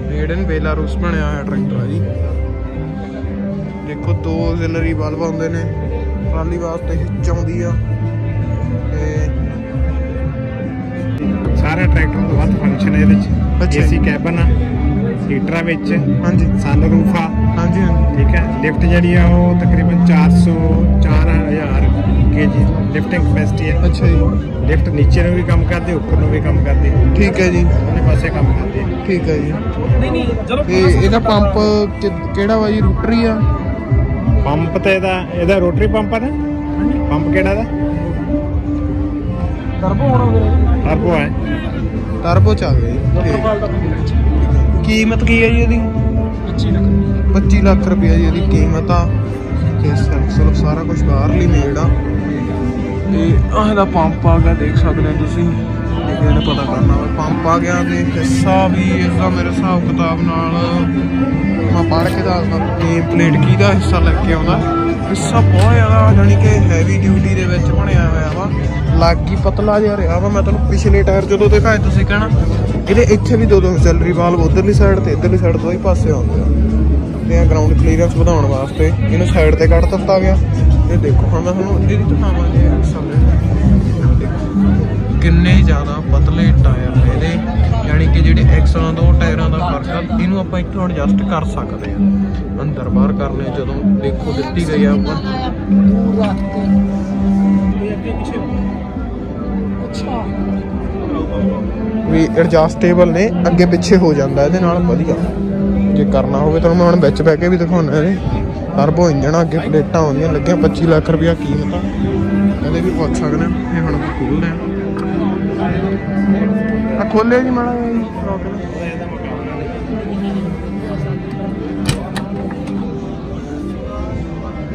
Made in Belarus ਬਣਿਆ ਹੋਇਆ ਟਰੈਕਟਰ ਆ ਜੀ। ਦੇਖੋ ਦੋ ਆਕਸਿਲਰੀ ਬਲਬ ਆਉਂਦੇ ਨੇ ਟਰਾਲੀ ਵਾਸਤੇ ਹਿੱਚ ਆਉਂਦੀ ਆ ਤੇ ਸਾਰੇ ਟਰੈਕਟਰ ਤੋਂ ਵੱਧ ਫੰਕਸ਼ਨ ਇਹਦੇ ਵਿੱਚ। ਏਸੀ ਕੈਬਨ ਆ ਹੀਟਰਾਂ ਵਿੱਚ ਹਾਂਜੀ। ਸਨ ਰੂਫ ਆ। ਹਾਂਜੀ ਹਾਂਜੀ। ਠੀਕ ਹੈ ਲਿਫਟ ਜਿਹੜੀ ਆ ਉਹ ਤਕਰੀਬਨ 400 4000 ਕੇਜੀ ਲਿਫਟਿੰਗ ਕਪੈਸਿਟੀ ਹੈ। ਅੱਛਾ ਜੀ। ਲਿਫਟ ਨੀਚੇ ਨੂੰ ਵੀ ਕੰਮ ਕਰਦੀ ਉੱਪਰ ਨੂੰ ਵੀ ਕੰਮ ਕਰਦੀ। ਠੀਕ ਹੈ ਜੀ। ਦੋਨੇ ਪਾਸੇ ਕੰਮ ਕਰਦੀ ਹੈ। ਠੀਕ ਹੈ ਜੀ। ਤੇ ਇਹਦਾ ਪੰਪ ਕਿ- ਕਿਹੜਾ ਵਾ ਜੀ ਰੂਟਰੀ ਆ? ਪੰਪ ਤੇ ਇਹਦਾ ਇਹਦਾ ਰੋਟਰੀ ਪੰਪ ਆ ਨਾ? ਪੰਪ ਕਿਹੜਾ ਦਾ? ਟਰਬੋ ਹੋਣਾ ਟਰਬੋ ਹੈ ਟਰਬੋ ਗਿਆ ਜੀ। ਕੀਮਤ ਕੀ ਹੈ ਜੀ ਇਹਦੀ? 25 ਲੱਖ। 25 ਲੱਖ ਰੁਪਏ ਜੀ ਇਹਦੀ ਕੀਮਤ ਆ। ਤੇ ਸੈਂਸਰ ਸਾਰਾ ਕੁਝ ਬਾਹਰਲੀ ਮੇਡ ਆ। ਤੇ ਆਹ ਇਹਦਾ ਪੰਪ ਆ ਗਿਆ, ਦੇਖ ਸਕਦੇ ਹੋ ਤੁਸੀਂ। ਜੇ ਨੇ ਪਤਾ ਕਰਨਾ ਵਾ? ਪੰਪ ਆ ਗਿਆ ਤੇ ਹਿੱਸਾ ਵੀ ਇਸਦਾ ਮੇਰੇ ਹਿਸਾਬ ਕਿਤਾਬ ਨਾਲ ਮੈਂ ਪੜ੍ਹ ਕੇ ਦੱਸਦਾ ਨੇਮ ਪਲੇਟ ਕਿਹਦਾ ਹਿੱਸਾ ਲੈ ਕੇ ਆਉਂਦਾ? ਹਿੱਸਾ ਬਹੁਤ ਜ਼ਿਆਦਾ ਜਾਨੀ ਕਿ ਹੈਵੀ ਡਿਊਟੀ ਦੇ ਵਿੱਚ ਬਣਿਆ ਹੋਇਆ ਵਾ। ਲਾਗੀ ਪਤਲਾ ਜਿਹਾ ਰਿਹਾ ਵਾ, ਮੈਂ ਤੁਹਾਨੂੰ ਪਿਛਲੇ ਟਾਇਰ ਜਦੋਂ ਦਿਖਾਏ ਤੁਸੀਂ ਕਹਿਣਾ। ਇਹਦੇ ਇੱਥੇ ਵੀ ਦੋ ਦੋ ਸੈਲਰੀ ਵਾਲਵ ਉਧਰਲੀ ਸਾਈਡ ਤੇ ਇਧਰਲੀ ਸਾਈਡ ਦੋਈ ਪਾਸੇ ਆਉਂਦੇ ਆ। ਤੇ ਆ ਗਰਾਊਂਡ ਕਲੀਅਰੈਂਸ ਵਧਾਉਣ ਵਾਸਤੇ। ਇਹਨੂੰ ਸਾਈਡ ਤੇ ਕੱਢ ਦਿੱਤਾ ਗਿਆ। ਇਹ ਦੇਖੋ, ਹੁਣ ਮੈਂ ਤੁਹਾਨੂੰ ਇਹਦੀ ਦਿਖਾਵਾਂਗੇ ਸਾਹਮਣੇ ਕਿੰਨੇ ਜ਼ਿਆਦਾ ਪਤਲੇ ਟਾਇਰ ਨੇ ਇਹਦੇ। ਯਾਨੀ ਕਿ ਜਿਹੜੇ ਐਕਸਲਾਂ ਦੋ ਟਾਇਰਾਂ ਦਾ ਫ਼ਰਕ ਆ, ਇਹਨੂੰ ਆਪਾਂ ਇੱਥੋਂ ਐਡਜਸਟ ਕਰ ਸਕਦੇ ਆ। ਅੰਦਰ ਬਾਹਰ ਕਰਨੇ, ਜਦੋਂ ਦੇਖੋ ਦਿੱਤੀ ਗਈ ਆ ਆਪਾਂ। ਵੀ ਐਡਜਸਟੇਬਲ ਨੇ, ਅੱਗੇ ਪਿੱਛੇ ਹੋ ਜਾਂਦਾ, ਇਹਦੇ ਨਾਲ ਵਧੀਆ। ਜੇ ਕਰਨਾ ਹੋਵੇ ਤਾਂ ਮੈਂ ਹੁਣ ਵਿੱਚ ਬਹਿ ਕੇ ਵੀ ਦਿਖਾਉਣਾ ਇਹਦੇ ਟਰਬੋ ਇੰਜਣ ਅੱਗੇ ਪਲੇਟਾਂ ਆਉਂਦੀਆਂ, ਲੱਗੀਆਂ 25 ਲੱਖ ਰੁਪਇਆ ਕੀਮਤ ਆ। ਇਹਦੇ ਵੀ ਪੁੱਛ ਸਕਦੇ ਇਹ ਹੁਣ ਖੋਲਦੇ ਆ ਆ ਖੋਲਿਆ ਜੀ ਮਾੜਾ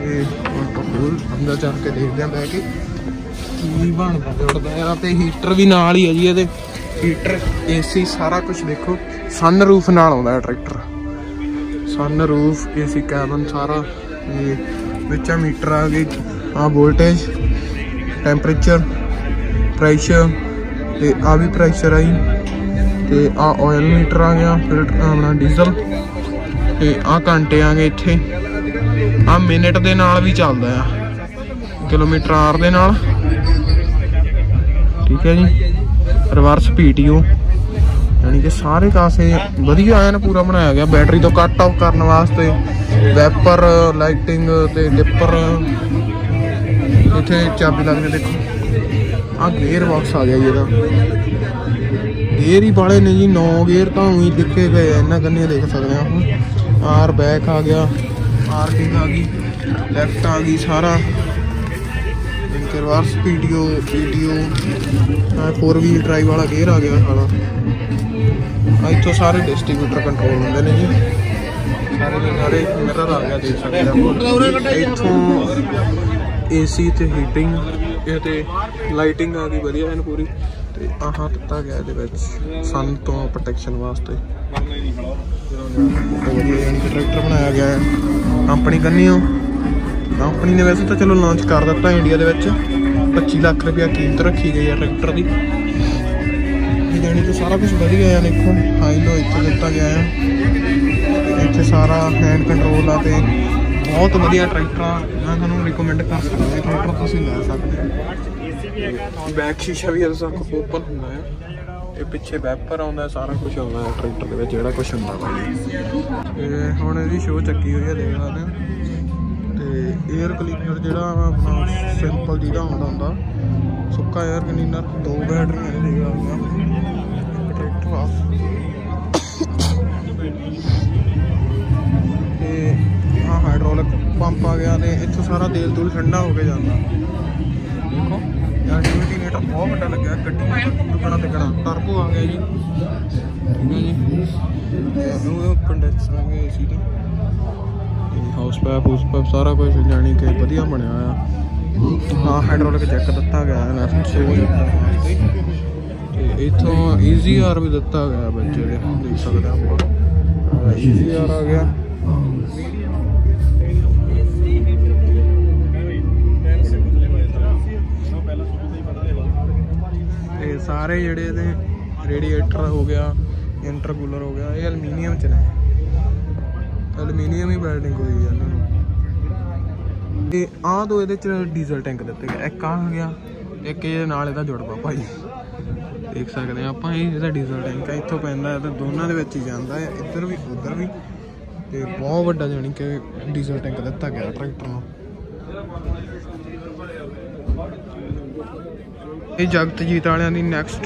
ਇਹ ਹੁਣ ਅੰਦਰ ਜਾ ਕੇ ਦੇਖਦੇ ਆ ਬਹਿ ਕੇ। ਕੀ ਬਣਦਾ ਜੁੜਦਾ ਆ ਤੇ ਹੀਟਰ ਵੀ ਨਾਲ ਹੀ ਹੈ ਜੀ ਇਹਦੇ। ਹੀਟਰ ਏਸੀ, ਸਾਰਾ ਕੁਝ ਦੇਖੋ। ਸਨ ਰੂਫ ਨਾਲ ਆਉਂਦਾ tractor sunroof AC cabin ਸਾਰਾ। ਇਹ ਵਿੱਚ ਆ ਮੀਟਰ ਆ ਗਏ, ਆ ਵੋਲਟੇਜ ਟੈਂਪਰੇਚਰ ਪ੍ਰੈਸ਼ਰ ਤੇ ਆ ਵੀ ਪ੍ਰੈਸ਼ਰ ਆਈ ਤੇ ਆ ਆਇਲ ਮੀਟਰ ਆ ਗਿਆ, ਫਿਰ ਆਪਣਾ ਡੀਜ਼ਲ ਤੇ ਆ ਘੰਟੇ ਆ ਗਏ ਇੱਥੇ। ਆ ਮਿੰਟ ਦੇ ਨਾਲ ਵੀ ਚੱਲਦਾ ਆ, ਕਿਲੋਮੀਟਰ ਆਰ ਦੇ ਨਾਲ। ਠੀਕ ਹੈ ਜੀ ਰਿਵਰਸ ਪੀਟੀਓ ਯਾਨੀ ਕਿ ਸਾਰੇ ਕਾਸੇ ਵਧੀਆ ਐਨ ਪੂਰਾ ਬਣਾਇਆ ਗਿਆ। ਬੈਟਰੀ ਤੋਂ ਕੱਟ ਆਫ ਕਰਨ ਵਾਸਤੇ ਵੈਪਰ ਲਾਈਟਿੰਗ ਤੇ ਡਿੱਪਰ ਇੱਥੇ ਚਾਬੀ ਲੱਗਦੀ ਦੇਖੋ। ਆ ਗੇਅਰ ਬਾਕਸ ਆ ਗਿਆ ਜੀ ਇਹਦਾ। ਗੇਅਰ ਹੀ ਬਾਲੇ ਨੇ ਜੀ 9 ਗੇਅਰ ਤਾਂ ਉਹੀ ਲਿਖੇ ਗਏ ਇਹਨਾਂ ਕੰਨੇ ਦੇਖ ਸਕਦੇ ਆ ਹੁਣ ਆਰ ਬੈਕ ਆ ਗਿਆ ਪਾਰਕਿੰਗ ਆ ਗਈ ਲੈਫਟ ਆ ਗਈ ਸਾਰਾ। ਰਿਵਰਸ ਪੀਡੀਓ ਪੀਟੀਓ ਆ 4 ਵੀਲ ਡਰਾਈਵ ਵਾਲਾ ਗੇਅਰ ਆ ਗਿਆ ਸਾਲਾ ਇੱਥੋਂ ਸਾਰੇ ਡਿਸਟ੍ਰੀਬਿਊਟਰ ਕੰਟਰੋਲ ਹੁੰਦੇ ਨੇ ਜੀ। ਸਾਰੇ ਦੇ ਸਾਰੇ ਮਿਰਰ ਆ ਗਿਆ ਦੇਖ ਸਕਦੇ ਆ। ਇੱਥੋਂ ਏਸੀ ਤੇ ਹੀਟਿੰਗ ਇਹ ਤੇ ਲਾਈਟਿੰਗ ਆ ਗਈ ਵਧੀਆ ਐਨ ਪੂਰੀ। ਤੇ ਆਹ ਦਿੱਤਾ ਗਿਆ ਇਹਦੇ ਵਿੱਚ ਸਨ ਤੋਂ ਪ੍ਰੋਟੈਕਸ਼ਨ ਵਾਸਤੇ। ਟਰੈਕਟਰ ਬਣਾਇਆ ਗਿਆ ਹੈ। ਕੰਪਨੀ ਕੰਨੀਓ। ਕੰਪਨੀ ਨੇ ਵੈਸੇ ਤਾਂ ਚਲੋ ਲਾਂਚ ਕਰ ਦਿੱਤਾ ਇੰਡੀਆ ਦੇ ਵਿੱਚ। 25 ਲੱਖ ਰੁਪਇਆ ਕੀਮਤ ਰੱਖੀ ਗਈ ਹੈ ਟਰੈਕਟਰ ਦੀ। ਵੀ ਦੇਣੀ ਤੇ ਸਾਰਾ ਕੁਝ ਵਧੀਆ ਆ ਦੇਖੋ ਹਾਈ ਲੋ ਇੱਥੇ ਦਿੱਤਾ ਗਿਆ ਆ। ਇੱਥੇ ਸਾਰਾ ਹੈਂਡ ਕੰਟਰੋਲ ਆ ਤੇ ਬਹੁਤ ਵਧੀਆ ਟਰੈਕਟਰਾਂ ਮੈਂ ਤੁਹਾਨੂੰ ਰეკਮੈਂਡ ਕਰ ਸਕਦਾ ਇਹ ਟਰੈਕਟਰ ਤੁਸੀਂ ਲੈ ਸਕਦੇ ਹੋ। ਬੈਕ ਸ਼ੀਸ਼ਾ ਵੀ ਇਹਦਾ ਸਭ ਓਪਨ ਹੁੰਦਾ ਆ। ਇਹ ਪਿੱਛੇ ਵੈਪਰ ਆਉਂਦਾ ਸਾਰਾ ਕੁਝ ਆਉਂਦਾ ਹੈ ਟਰੈਕਟਰ ਦੇ ਵਿੱਚ ਜਿਹੜਾ ਕੁਝ ਹੁੰਦਾ ਭਾਈ ਇਹ ਹੁਣ ਇਹਦੀ ਸ਼ੋਅ ਚੱਕੀ ਹੋਈ ਹੈ ਦੇਖ ਸਕਦੇ ਹੋ। ਤੇ 에ਅਰ ਕਲੀਨਰ ਜਿਹੜਾ ਆਪਣਾ ਸਿੰਪਲ ਜਿਹਦਾ ਹੁੰਦਾ ਹੁੰਦਾ। ਸੁੱਕਾ 에ਅਰ ਕਲੀਨਰ ਦੋ ਬੈਟਰੀਆਂ ਨੇ ਦੇਖ ਸਕਦੇ ਟਰੈਕਟਰ ਆ ਤੇ ਆ ਹਾਈਡ੍ਰੋਲਿਕ ਪੰਪ ਆ ਗਿਆ ਤੇ ਇੱਥੋਂ ਸਾਰਾ ਤੇਲ ਤੂਲ ਠੰਡਾ ਹੋ ਕੇ ਜਾਂਦਾ। ਦੇਖੋ, ਯਾਰ ਡਿਊਟੀਨੇਟਰ ਬਹੁਤ ਵੱਡਾ ਲੱਗਿਆ, ਗੱਡੀ ਟੁਕੜਾ ਟਿਕਣਾ ਟਰਬੋ ਆ ਗਿਆ ਜੀ। ਠੀਕ ਹੈ ਜੀ। ਤੇ ਕੰਡੈਂਸਰ ਆ ਗਿਆ ਏਸੀ ਦਾ ਹਾਊਸ ਪੈਪ ਹਾਊਸ ਪੈਪ ਸਾਰਾ ਕੁਝ ਜਾਣੀ ਕਿ ਵਧੀਆ ਬਣਿਆ ਆ ਹਾਂ ਹਾਈਡ੍ਰੋਲਿਕ ਚੈੱਕ ਦਿੱਤਾ ਗਿਆ ਹੈ ਨੈਸ਼ਨ ਸੇਵ ਇਥੋਂ ਈਜ਼ੀ ਆਰ ਵੀ ਦਿੱਤਾ ਗਿਆ ਬੱਚੇ ਦੇ ਦੇਖ ਸਕਦੇ ਆਪਾਂ। ਈਜ਼ੀ ਆਰ ਆ ਗਿਆ। ਤੇ ਸਾਰੇ ਜਿਹੜੇ ਇਹਦੇ ਰੇਡੀਏਟਰ ਹੋ ਗਿਆ ਇੰਟਰਕੂਲਰ ਹੋ ਗਿਆ, ਇਹ ਐਲੂਮੀਨੀਅਮ ਚ ਨੇ। ਐਲੂਮੀਨੀਅਮ ਹੀ ਵੈਲਡਿੰਗ ਹੋਈ ਹੈ ਇਹਨਾਂ ਨੂੰ। ਤੇ ਆਹ ਦੋ ਇਹਦੇ ਚ ਡੀਜ਼ਲ ਟੈਂਕ ਦਿੱਤੇ ਗਏ। ਇੱਕ ਆਹ ਆ ਗਿਆ, ਇੱਕ ਇਹਦੇ ਨਾਲ ਇਹਦਾ ਜੁੜਵਾ ਭਾਈ। ਦੇਖ ਸਕਦੇ ਆ ਆਪਾਂ ਇਹ ਜਿਹੜਾ ਡੀਜ਼ਲ ਟੈਂਕ ਹੈ ਇੱਥੋਂ ਪੈਂਦਾ ਹੈ ਤੇ ਦੋਨਾਂ ਦੇ ਵਿੱਚ ਹੀ ਜਾਂਦਾ ਹੈ, ਇੱਧਰ ਵੀ, ਉੱਧਰ ਵੀ। ਤੇ ਬਹੁਤ ਵੱਡਾ ਜਾਣੀ ਕਿ ਡੀਜ਼ਲ ਟੈਂਕ ਦਿੱਤਾ ਗਿਆ ਟਰੈਕਟਰ ਨੂੰ। ਇਹ ਜਗਤਜੀਤ ਵਾਲਿਆਂ ਦੀ ਨੈਕਸਟ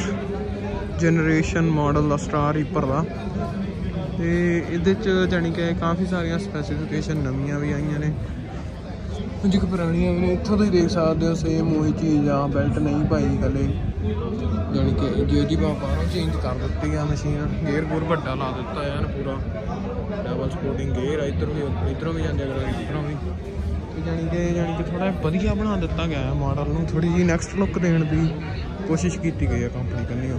ਜਨਰੇਸ਼ਨ ਮਾਡਲ ਦਾ ਸਟਾਰ ਰੀਪਰ ਦਾ। ਤੇ ਇਹਦੇ ਚ ਜਾਣੀ ਕਿ ਕਾਫੀ ਸਾਰੀਆਂ ਸਪੈਸੀਫਿਕੇਸ਼ਨ ਨਵੀਆਂ ਵੀ ਆਈਆਂ ਨੇ। ਕੁਝ ਪੁਰਾਣੀਆਂ ਵੀ ਨੇ, ਇੱਥੋਂ ਤੁਸੀਂ ਦੇਖ ਸਕਦੇ ਹੋ ਸੇਮ ਉਹੀ ਚੀਜ਼ ਆ ਬੈਲਟ ਨਹੀਂ ਪਾਈ ਹਲੇ। ਜਾਣੀ ਕਿ ਜੇ ਜੀ ਬਾਹਰੋਂ ਚੇਂਜ ਕਰ ਦਿੱਤੀ ਆ ਮਸ਼ੀਨ ਗੇਅਰ ਗੂਰ ਵੱਡਾ ਲਾ ਦਿੱਤਾ ਐਨ ਪੂਰਾ। ਡਬਲ ਸਪੋਰਟਿੰਗ ਗੇਅਰ ਆ, ਇੱਧਰ ਵੀ, ਇੱਧਰੋਂ ਵੀ ਜਾਂਦੇ ਅਗਰ ਇੱਧਰੋਂ ਵੀ। ਤੇ ਜਾਣੀ ਕਿ ਜਾਣੀ ਕਿ ਥੋੜਾ ਵਧੀਆ ਬਣਾ ਦਿੱਤਾ ਗਿਆ ਹੈ ਮਾਡਲ ਨੂੰ ਥੋੜੀ ਜੀ ਨੈਕਸਟ ਲੁੱਕ ਦੇਣ ਦੀ ਕੋਸ਼ਿਸ਼ ਕੀਤੀ ਗਈ ਹੈ ਕੰਪਨੀ ਕੰਨੀਓ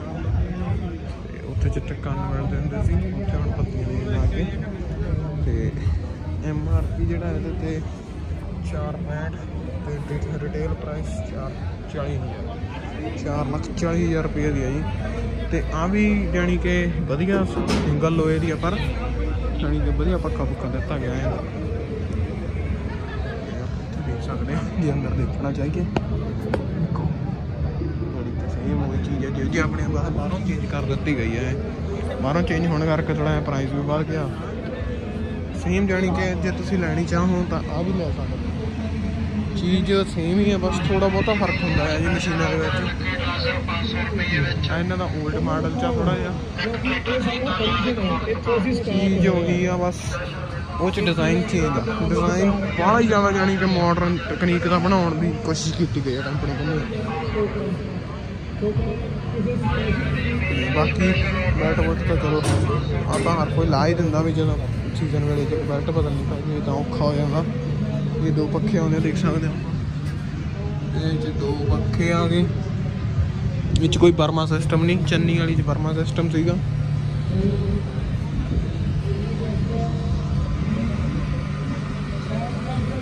ਤੇ ਉੱਥੇ ਚਿੱਟੇ ਕੰਨ ਮਿਲਦੇ ਹੁੰਦੇ ਸੀ, ਉੱਥੇ ਹੁਣ ਪੱਤੀਆਂ ਦੇ ਲਾ ਕੇ ਤੇ ਐਮ ਆਰ ਪੀ ਜਿਹੜਾ ਇਹਦੇ ਤੇ 465 ਤੇ ਰਿਟੇਲ ਪ੍ਰਾਈਸ 440000 4 ਲੱਖ 40000 ਰੁਪਏ ਦੀ ਹੈ ਜੀ। ਤੇ ਆ ਵੀ ਜਾਣੀ ਕਿ ਵਧੀਆ ਸਿੰਗਲ ਲੋਏ ਦੀ ਆ, ਪਰ ਜਾਣੀ ਕਿ ਵਧੀਆ ਪੱਕਾ ਪੁੱਕਾ ਦਿੱਤਾ ਗਿਆ ਹੈ ਦੇਖ ਸਕਦੇ ਹਾਂ ਜੇ ਅੰਦਰ ਦੇਖਣਾ ਚਾਹੀਏ ਦੇਖੋ ਬੜੀ ਸੇਮ ਸਹੀ ਚੀਜ਼ ਹੈ ਜੋ ਜੀ ਆਪਣੇ ਬਾਹਰ ਬਾਹਰੋਂ ਚੇਂਜ ਕਰ ਦਿੱਤੀ ਗਈ ਹੈ ਬਾਹਰੋਂ ਚੇਂਜ ਹੋਣ ਕਰਕੇ ਥੋੜਾ ਜਿਹਾ ਪ੍ਰਾਈਸ ਵੀ ਵੱਧ ਗਿਆ। ਸੇਮ ਜਾਣੀ ਕਿ ਜੇ ਤੁਸੀਂ ਲੈਣੀ ਚਾਹੋ ਤਾਂ ਆ ਵੀ ਲੈ ਸਕਦੇ ਚੀਜ਼ ਸੇਮ ਹੀ ਹੈ, ਬਸ ਥੋੜਾ ਬਹੁਤਾ ਫ਼ਰਕ ਹੁੰਦਾ ਹੈ ਜੀ ਮਸ਼ੀਨਾਂ ਦੇ ਵਿੱਚ। ਇਹਨਾਂ ਦਾ 올ਡ ਮਾਡਲ ਚ ਥੋੜਾ ਜਿਹਾ। ਚੀਜ਼ ਹੋ ਗਈ ਆ ਬਸ। ਉਹ ਚ ਡਿਜ਼ਾਈਨ ਚੇਂਜ ਆ। ਡਿਜ਼ਾਈਨ ਬੜਾ ਹੀ ਜ਼ਿਆਦਾ ਜਾਣੀ ਕਿ ਮਾਡਰਨ ਟੈਕਨੀਕ ਦਾ ਬਣਾਉਣ ਦੀ ਕੋਸ਼ਿਸ਼ ਕੀਤੀ ਗਈ ਹੈ ਕੰਪਨੀ ਵੱਲੋਂ। ਬਾਕੀ ਬੈਲਟ ਬੁਲਟ ਤਾਂ ਚਲੋ ਆਪਾਂ ਹਰ ਕੋਈ ਲਾ ਹੀ ਦਿੰਦਾ ਵੀ ਜਦੋਂ ਸੀਜ਼ਨ ਵੇਲੇ ਜੇ ਬੈਲਟ ਬਦਲਣੀ ਪੈ ਤਾਂ ਔਖਾ ਹੋ ਜਾਂਦਾ। ਇਹ ਦੋ ਪੱਖੇ ਆਉਂਦੇ ਦੇਖ ਸਕਦੇ ਹੋ ਇਹ ਚ ਦੋ ਪੱਖੇ ਆ ਗਏ। ਵਿੱਚ ਕੋਈ ਬਰਮਾ ਸਿਸਟਮ ਨਹੀਂ, ਚੰਨੀ ਵਾਲੀ ਚ ਬਰਮਾ ਸਿਸਟਮ ਸੀਗਾ।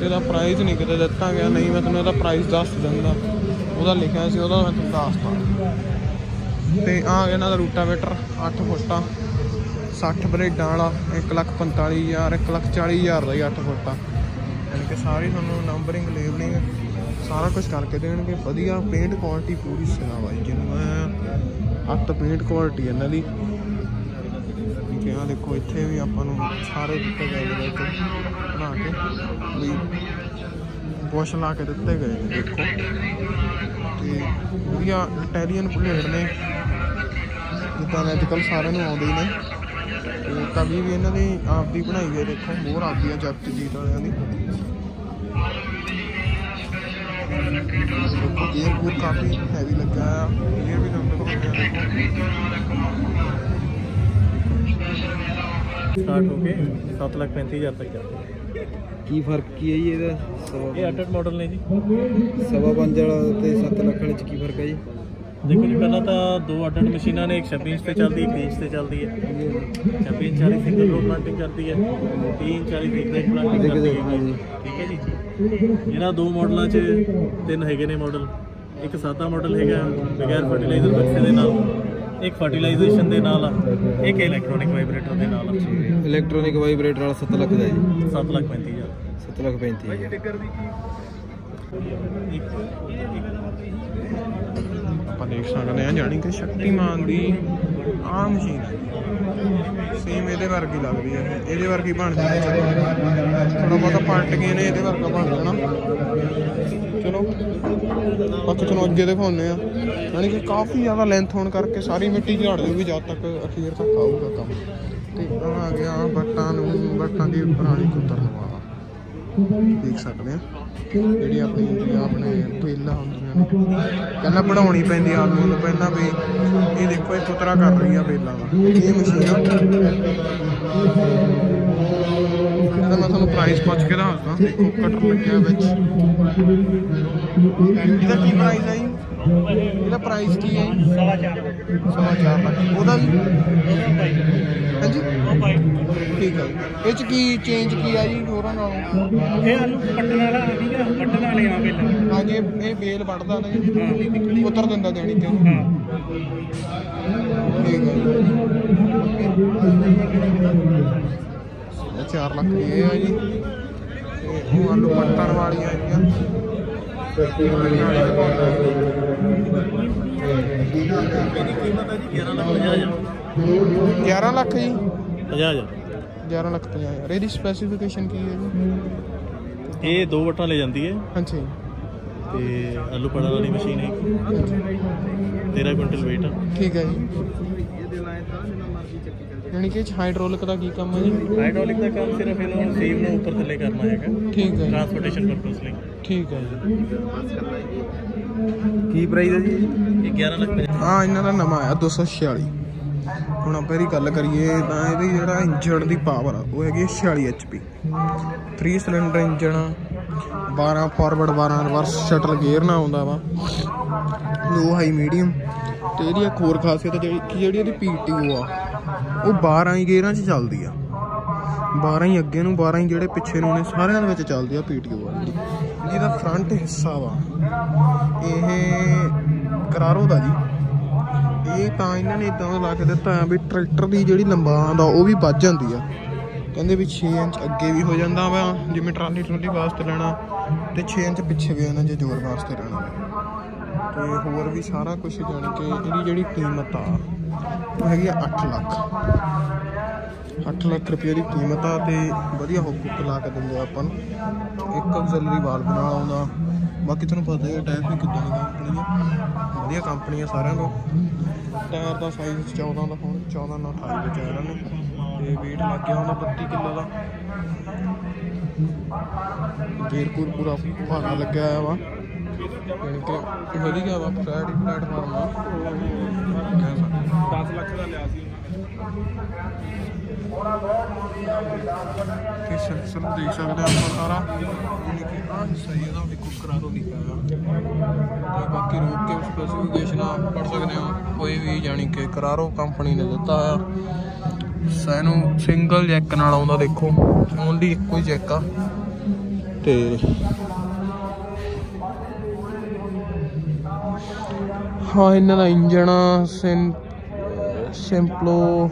ਇਹਦਾ ਪ੍ਰਾਈਸ ਨਹੀਂ ਕਿਤੇ ਦਿੱਤਾ ਗਿਆ, ਨਹੀਂ ਮੈਂ ਤੁਹਾਨੂੰ ਇਹਦਾ ਪ੍ਰਾਈਸ ਦੱਸ ਦਿੰਦਾ। ਉਹਦਾ ਲਿਖਿਆ ਸੀ, ਉਹਦਾ ਮੈਂ ਤੁਹਾਨੂੰ ਦੱਸਤਾ ਤੇ। ਆ ਗਿਆ ਇਹਨਾਂ ਦਾ ਰੂਟਾਵੇਟਰ 8 ਫੁੱਟਾ 60 ਬਰੇਡਾਂ ਵਾਲਾ 145000 140000 ਦਾ ਹੀ 8 ਫੁੱਟਾ। ਯਾਨੀ ਕਿ ਸਾਰੀ ਤੁਹਾਨੂੰ ਨੰਬਰਿੰਗ ਲੇਬਲਿੰਗ ਸਾਰਾ ਕੁਝ ਕਰਕੇ ਦੇਣਗੇ। ਵਧੀਆ ਪੇਂਟ ਕੁਆਲਿਟੀ ਪੂਰੀ ਸਿਰਾ ਬਾਈ ਜਿਹਨੂੰ ਮੈਂ ਅੱਤ ਪੇਂਟ ਕੁਆਲਿਟੀ ਇਹਨਾਂ ਦੀ। ਠੀਕ ਆ ਦੇਖੋ, ਇੱਥੇ ਵੀ ਆਪਾਂ ਨੂੰ ਸਾਰੇ ਦਿੱਤੇ ਗਏ ਨੇ ਵਿੱਚ ਬਣਾ ਕੇ। ਵੀ ਬੁਸ਼ ਲਾ ਕੇ ਦਿੱਤੇ ਗਏ ਨੇ, ਦੇਖੋ। ਤੇ ਵਧੀਆ ਇਟਾਲੀਅਨ ਪਲੇਟ ਨੇ। ਜਿੱਦਾਂ ਅੱਜ ਕੱਲ੍ਹ ਸਾਰਿਆਂ ਨੂੰ ਆਉਂਦੇ ਹੀ ਨੇ। ਤੇ ਤਵੀ ਵੀ ਇਹਨਾਂ ਦੀ ਆਪ ਦੀ ਬਣਾਈ ਹੈ ਦੇਖੋ ਹੋਰ ਆਪਦੀ ਆ ਜਗਤ ਜੀਤ ਵਾਲਿਆਂ ਦੀ। ਗੇਅਰ ਗੂਰ ਕਾਫੀ ਹੈਵੀ ਲੱਗਾ ਆ। ਗੇਅਰ ਵੀ ਤੁਹਾਨੂੰ ਦਿਖਾਉਂਦੇ ਆ ਦੇਖੋ। ਸਟਾਰਟ ਹੋ ਕੇ 7 ਲੱਖ 35000 ਤੱਕ ਜਾਂਦਾ ਕੀ ਫ਼ਰਕ ਕੀ ਹੈ ਜੀ ਇਹਦਾ? ਸਵਾ ਇਹ ਅੱਡ ਮਾਡਲ ਨੇ ਜੀ। ਸਵਾ ਪੰਜ ਵਾਲਾ ਤੇ 7 ਲੱਖ ਵਾਲੇ ਚ ਕੀ ਫ਼ਰਕ ਹੈ ਜੀ? ਦੇਖੋ ਜੀ ਪਹਿਲਾਂ ਤਾਂ ਦੋ ਅੱਡ ਅੱਡ ਮਸ਼ੀਨਾਂ ਨੇ ਇੱਕ 26 ਇੰਚ ਤੇ ਚੱਲਦੀ ਇੱਕ 30 ਇੰਚ ਤੇ ਚੱਲਦੀ ਹੈ। 26 ਇੰਚ ਵਾਲੀ ਸਿੰਗਲ ਰੋ ਪਲਾਂਟਿੰਗ ਕਰਦੀ ਹੈ। 30 ਇੰਚ ਵਾਲੀ ਥਿਕਨੈਸ ਪਲਾਂਟਿੰਗ ਦੇਖੋ, ਕਰਦੀ ਦੇਖੋ, ਹੈ। ਠੀਕ ਹੈ ਜੀ। ਇਹਨਾਂ ਦੋ ਮਾਡਲਾਂ 'ਚ ਤਿੰਨ ਹੈਗੇ ਨੇ ਮਾਡਲ ਇੱਕ ਸਾਦਾ ਮਾਡਲ ਹੈਗਾ ਬਗੈਰ ਫਰਟੀਲਾਈਜ਼ਰ ਬਕਸੇ ਦੇ ਨਾਲ ਇੱਕ ਫਰਟੀਲਾਈਜੇਸ਼ਨ ਦੇ ਨਾਲ ਇੱਕ ਇਲੈਕਟ੍ਰੋਨਿਕ ਵਾਈਬ੍ਰੇਟਰ ਦੇ ਨਾਲ ਆ। ਇਲੈਕਟ੍ਰੋਨਿਕ ਵਾਈਬ੍ਰੇਟਰ ਵਾਲਾ 7 ਲੱਖ ਦਾ ਹੈ ਜੀ। 7 ਲੱਖ 35000 7 ਲੱਖ 35000 ਆਪਾਂ ਦੇਖ ਸਕਦੇ ਹਾਂ ਜਾਣੀ ਕਿ ਸ਼ਕਤੀਮਾਨ ਦੀ ਆਹ ਮਸ਼ੀਨ ਹੈ। ਸੇਮ ਇਹਦੇ ਵਰਗੀ ਲੱਗਦੀ ਹੈ। ਇਹਦੇ ਵਰਗੀ ਬਣ ਜਾਂਦੀ ਹੈ। ਥੋੜਾ ਬਹੁਤਾ ਪਲਟ ਗਏ ਨੇ ਇਹਦੇ ਵਰਗਾ ਬਣ ਜਾਣਾ। ਚਲੋ ਬਾਕੀ ਤੁਹਾਨੂੰ ਅੱਗੇ ਦਿਖਾਉਂਦੇ ਆ ਯਾਨੀ ਕਿ ਕਾਫੀ ਜ਼ਿਆਦਾ ਲੈਂਥ ਹੋਣ ਕਰਕੇ ਸਾਰੀ ਮਿੱਟੀ ਝਾੜ ਜੂਗੀ ਜਦ ਤੱਕ ਅਖੀਰ ਤੱਕ ਆਊਗਾ ਕੰਮ। ਤੇ ਆਹ ਆ ਗਿਆ ਬੱਟਾਂ ਨੂੰ, ਬੱਟਾਂ ਦੀ ਪੁਰਾਣੀ ਕੁੱਤਰਨ ਵਾਲਾ ਦੇਖ ਸਕਦੇ ਆ ਜਿਹੜੀ ਆਪਣੀ ਆਪਣੇ ਪਹਿਲਾਂ ਹੁੰਦੀਆਂ ਪਹਿਲਾਂ ਬਣਾਉਣੀ ਪੈਂਦੀ ਆਲੂ ਨੂੰ ਪਹਿਲਾਂ ਵੀ ਇਹ ਦੇਖੋ ਇਹ ਪੁੱਤਰਾ ਕਰ ਰਹੀ ਆ ਬੇਲਾਂ ਦਾ। ਇਹ ਮਸ਼ੀਨ ਆ। ਇਹਦਾ ਮੈਂ ਤੁਹਾਨੂੰ ਪ੍ਰਾਈਸ ਪੁੱਛ ਕੇ ਦੱਸਦਾ, ਦੇਖੋ ਕਟਰ ਲੱਗਿਆ ਵਿੱਚ। ਇਹਦਾ ਕੀ ਪ੍ਰਾਈਸ ਹੈ ਜੀ? ਇਹਦਾ ਪ੍ਰਾਈਸ ਕੀ ਹੈ ਜੀ? ਸਵਾ ਚਾਰ। ਸਵਾ ਚਾਰ ਲੱਖ। ਉਹਦਾ ਜੀ? ਹਾਂਜੀ? ਠੀਕ ਹੈ। ਇਹ ਚ ਕੀ ਚੇਂਜ ਕੀ ਆ ਜੀ ਹੋਰਾਂ ਨਾਲੋਂ? ਇਹ ਆਲੂ ਪੱਟਣ ਵਾਲਾ ਠੀਕ ਹੈ ਪੱਟਣ ਵਾਲੇ ਆ ਪਹਿਲਾਂ। ਹਾਂਜੀ ਇਹ ਇਹ ਬੇਲ ਵੱਢਦਾ ਨਾ ਜੀ। ਉਤਰ ਦਿੰਦਾ ਕਿ ਉਹਨੂੰ। ਠੀਕ ਹੈ ਜੀ। ਇਹ 4 ਲੱਖ ਇਹ ਆ ਜੀ। ਤੇ ਉਹ ਆਲੂ ਪੱਟਣ ਵਾਲੀਆਂ ਹੈਗੀਆਂ ਇਹਦੀ ਕੀਮਤ ਹੈ ਜੀ 11 ਲੱਖ 50000 11 ਲੱਖ ਜੀ 50000 11 ਲੱਖ 50 ਹਜ਼ਾਰ ਇਹਦੀ ਸਪੈਸੀਫਿਕੇਸ਼ਨ ਕੀ ਹੈ ਜੀ ਇਹ ਦੋ ਵਟਾਂ ਲੈ ਜਾਂਦੀ ਹੈ ਅੱਛਾ ਜੀ ਤੇ ਆਲੂ ਪੜਨ ਵਾਲੀ ਮਸ਼ੀਨ ਹੈ 13 ਕੁਇੰਟਲ weight ਆ ਠੀਕ ਹੈ ਜੀ ਯਾਨੀ ਕਿ ਹਾਈਡ੍ਰੋਲਿਕ ਦਾ ਕੀ ਕੰਮ ਹੈ ਜੀ? ਹਾਈਡ੍ਰੋਲਿਕ ਦਾ ਕੰਮ ਸਿਰਫ ਇਹਨੂੰ ਸੀਵ ਨੂੰ ਉੱਪਰ ਥੱਲੇ ਕਰਨਾ ਹੈਗਾ। ਠੀਕ ਹੈ। ਜੀ ਟਰਾਂਸਪੋਰਟੇਸ਼ਨ ਪਰਪਸ ਲਈ। ਠੀਕ ਹੈ ਜੀ। ਕੀ ਪ੍ਰਾਈਸ ਹੈ ਜੀ? ਇਹ 11 ਲੱਖ ਪੰਜਾਹ- ਹਾਂ ਇਹਨਾਂ ਦਾ ਨਵਾਂ ਆਇਆ 246 ਹੁਣ ਆਪਾਂ ਇਹਦੀ ਗੱਲ ਕਰੀਏ ਤਾਂ ਇਹਦੀ ਜਿਹੜਾ ਇੰਜਣ ਦੀ ਪਾਵਰ ਆ ਉਹ ਹੈਗੀ ਹੈ 46 HP 3 cylinder engine 12 forward 12 reverse shuttle gear ਨਾਲ ਆਉਂਦਾ ਵਾ। ਲੋ ਹਾਈ ਮੀਡੀਅਮ ਤੇ ਇਹਦੀ ਇੱਕ ਹੋਰ ਖਾਸੀਅਤ ਜਿਹੜੀ ਕਿ ਜਿਹੜੀ ਇਹਦੀ PTO ਆ, ਉਹ 12 ਹੀ ਗੇਅਰਾਂ 'ਚ ਚੱਲਦੀ ਆ। 12 ਹੀ ਅੱਗੇ ਨੂੰ 12 ਹੀ ਜਿਹੜੇ ਪਿੱਛੇ ਨੂੰ ਨੇ, ਸਾਰਿਆਂ ਦੇ ਵਿੱਚ ਚੱਲਦੀ ਆ PTO ਆ ਜਿਹਦਾ ਫਰੰਟ ਹਿੱਸਾ ਵਾ, ਇਹ ਕਰਾਰੋ ਦਾ ਜੀ। ਇਹ ਤਾਂ ਇਹਨਾਂ ਨੇ ਇਦਾਂ ਲਾ ਕੇ ਦਿੱਤਾ ਵੀ ਟਰੈਕਟਰ ਦੀ ਜਿਹੜੀ ਲੰਬਾਈ ਦਾ, ਉਹ ਵੀ ਵੱਧ ਜਾਂਦੀ ਆ। ਕਹਿੰਦੇ ਵੀ 6 ਇੰਚ ਅੱਗੇ ਵੀ ਹੋ ਜਾਂਦਾ ਵਾ, ਜਿਵੇਂ ਟਰਾਲੀ ਟਰੋਲੀ ਵਾਸਤੇ ਲੈਣਾ ਤੇ 6 ਇੰਚ ਪਿੱਛੇ ਵੀ ਇਹਨਾਂ ਜੇ ਜ਼ੋਰ ਵਾਸਤੇ ਲੈਣਾ ਤੇ ਹੋਰ ਵੀ ਸਾਰਾ ਕੁਝ ਜਾਣ ਕੇ ਇਹਦੀ ਜਿਹੜੀ ਕੀਮਤ ਆ, ਉਹ ਹੈਗੀ ਆ 8 ਲੱਖ। 8 ਲੱਖ ਰੁਪਏ ਦੀ ਕੀਮਤ ਆ ਤੇ ਵਧੀਆ ਹੁੱਕ ਲਾ ਕੇ ਦਿੰਦੇ ਆਪਾਂ ਨੂੰ। ਇੱਕ ਆਕਸਿਲਰੀ ਵਾਲਵ ਨਾਲ ਆਉਂਦਾ। ਬਾਕੀ ਤੁਹਾਨੂੰ ਪਤਾ ਹੀ ਹੈ ਟਾਇਰ ਵੀ ਕਿੱਦਾਂ ਦੀ ਕੰਪਨੀ ਆ ਵਧੀਆ ਕੰਪਨੀ ਆ ਸਾਰਿਆਂ ਤੋਂ ਟਾਇਰ ਦਾ ਸਾਈਜ਼ 14 ਦਾ ਹੁਣ 14 ਨਾਲ 28 ਦੇ ਟਾਇਰਾਂ ਨੇ। ਤੇ weight ਲੱਗ ਗਿਆ ਹੁੰਦਾ 32 ਕਿਲੋ ਦਾ। ਗੇਅਰ ਕੂਰ ਪੂਰਾ ਭਾਰਾ ਲੱਗਿਆ ਹੋਇਆ ਵਾ। ਕਿ ਵਧੀਆ ਵਾ ਹੀ ਪਲੇਟਫਾਰਮ ਆ ਕਹਿ ਸਕਦੇ 10 ਲੱਖ ਦਾ ਲਿਆ ਸੀ ਕਿ ਸੈਂਸਰ ਦੇਖ ਸਕਦੇ ਆਪਾਂ ਸਾਰਾ। ਯਾਨੀ ਕਿ ਆਹ ਹਿੱਸਾ ਹੀ ਇਹਦਾ ਵੀ ਕੁੱਕਰਾਂ ਤੋਂ ਲਿਖਿਆ ਹੋਇਆ ਤੇ ਬਾਕੀ ਰੋਕ ਕੇ ਸਪੈਸੀਫਿਕੇਸ਼ਨਾਂ ਪੜ ਸਕਦੇ ਹੋ। ਕੋਈ ਵੀ ਜਾਣੀ ਕਿ ਕਰਾਰੋ ਕੰਪਨੀ ਨੇ ਦਿੱਤਾ ਆ। ਸੈਨੂੰ ਸਿੰਗਲ ਜੈਕ ਨਾਲ ਆਉਂਦਾ ਦੇਖੋ। ਓਨਲੀ ਇੱਕੋ ਹੀ ਜੈਕ ਆ। ਤੇ ਹਾਂ ਇਹਨਾਂ ਦਾ ਇੰਜਣ ਸਿੰਪਲੋ।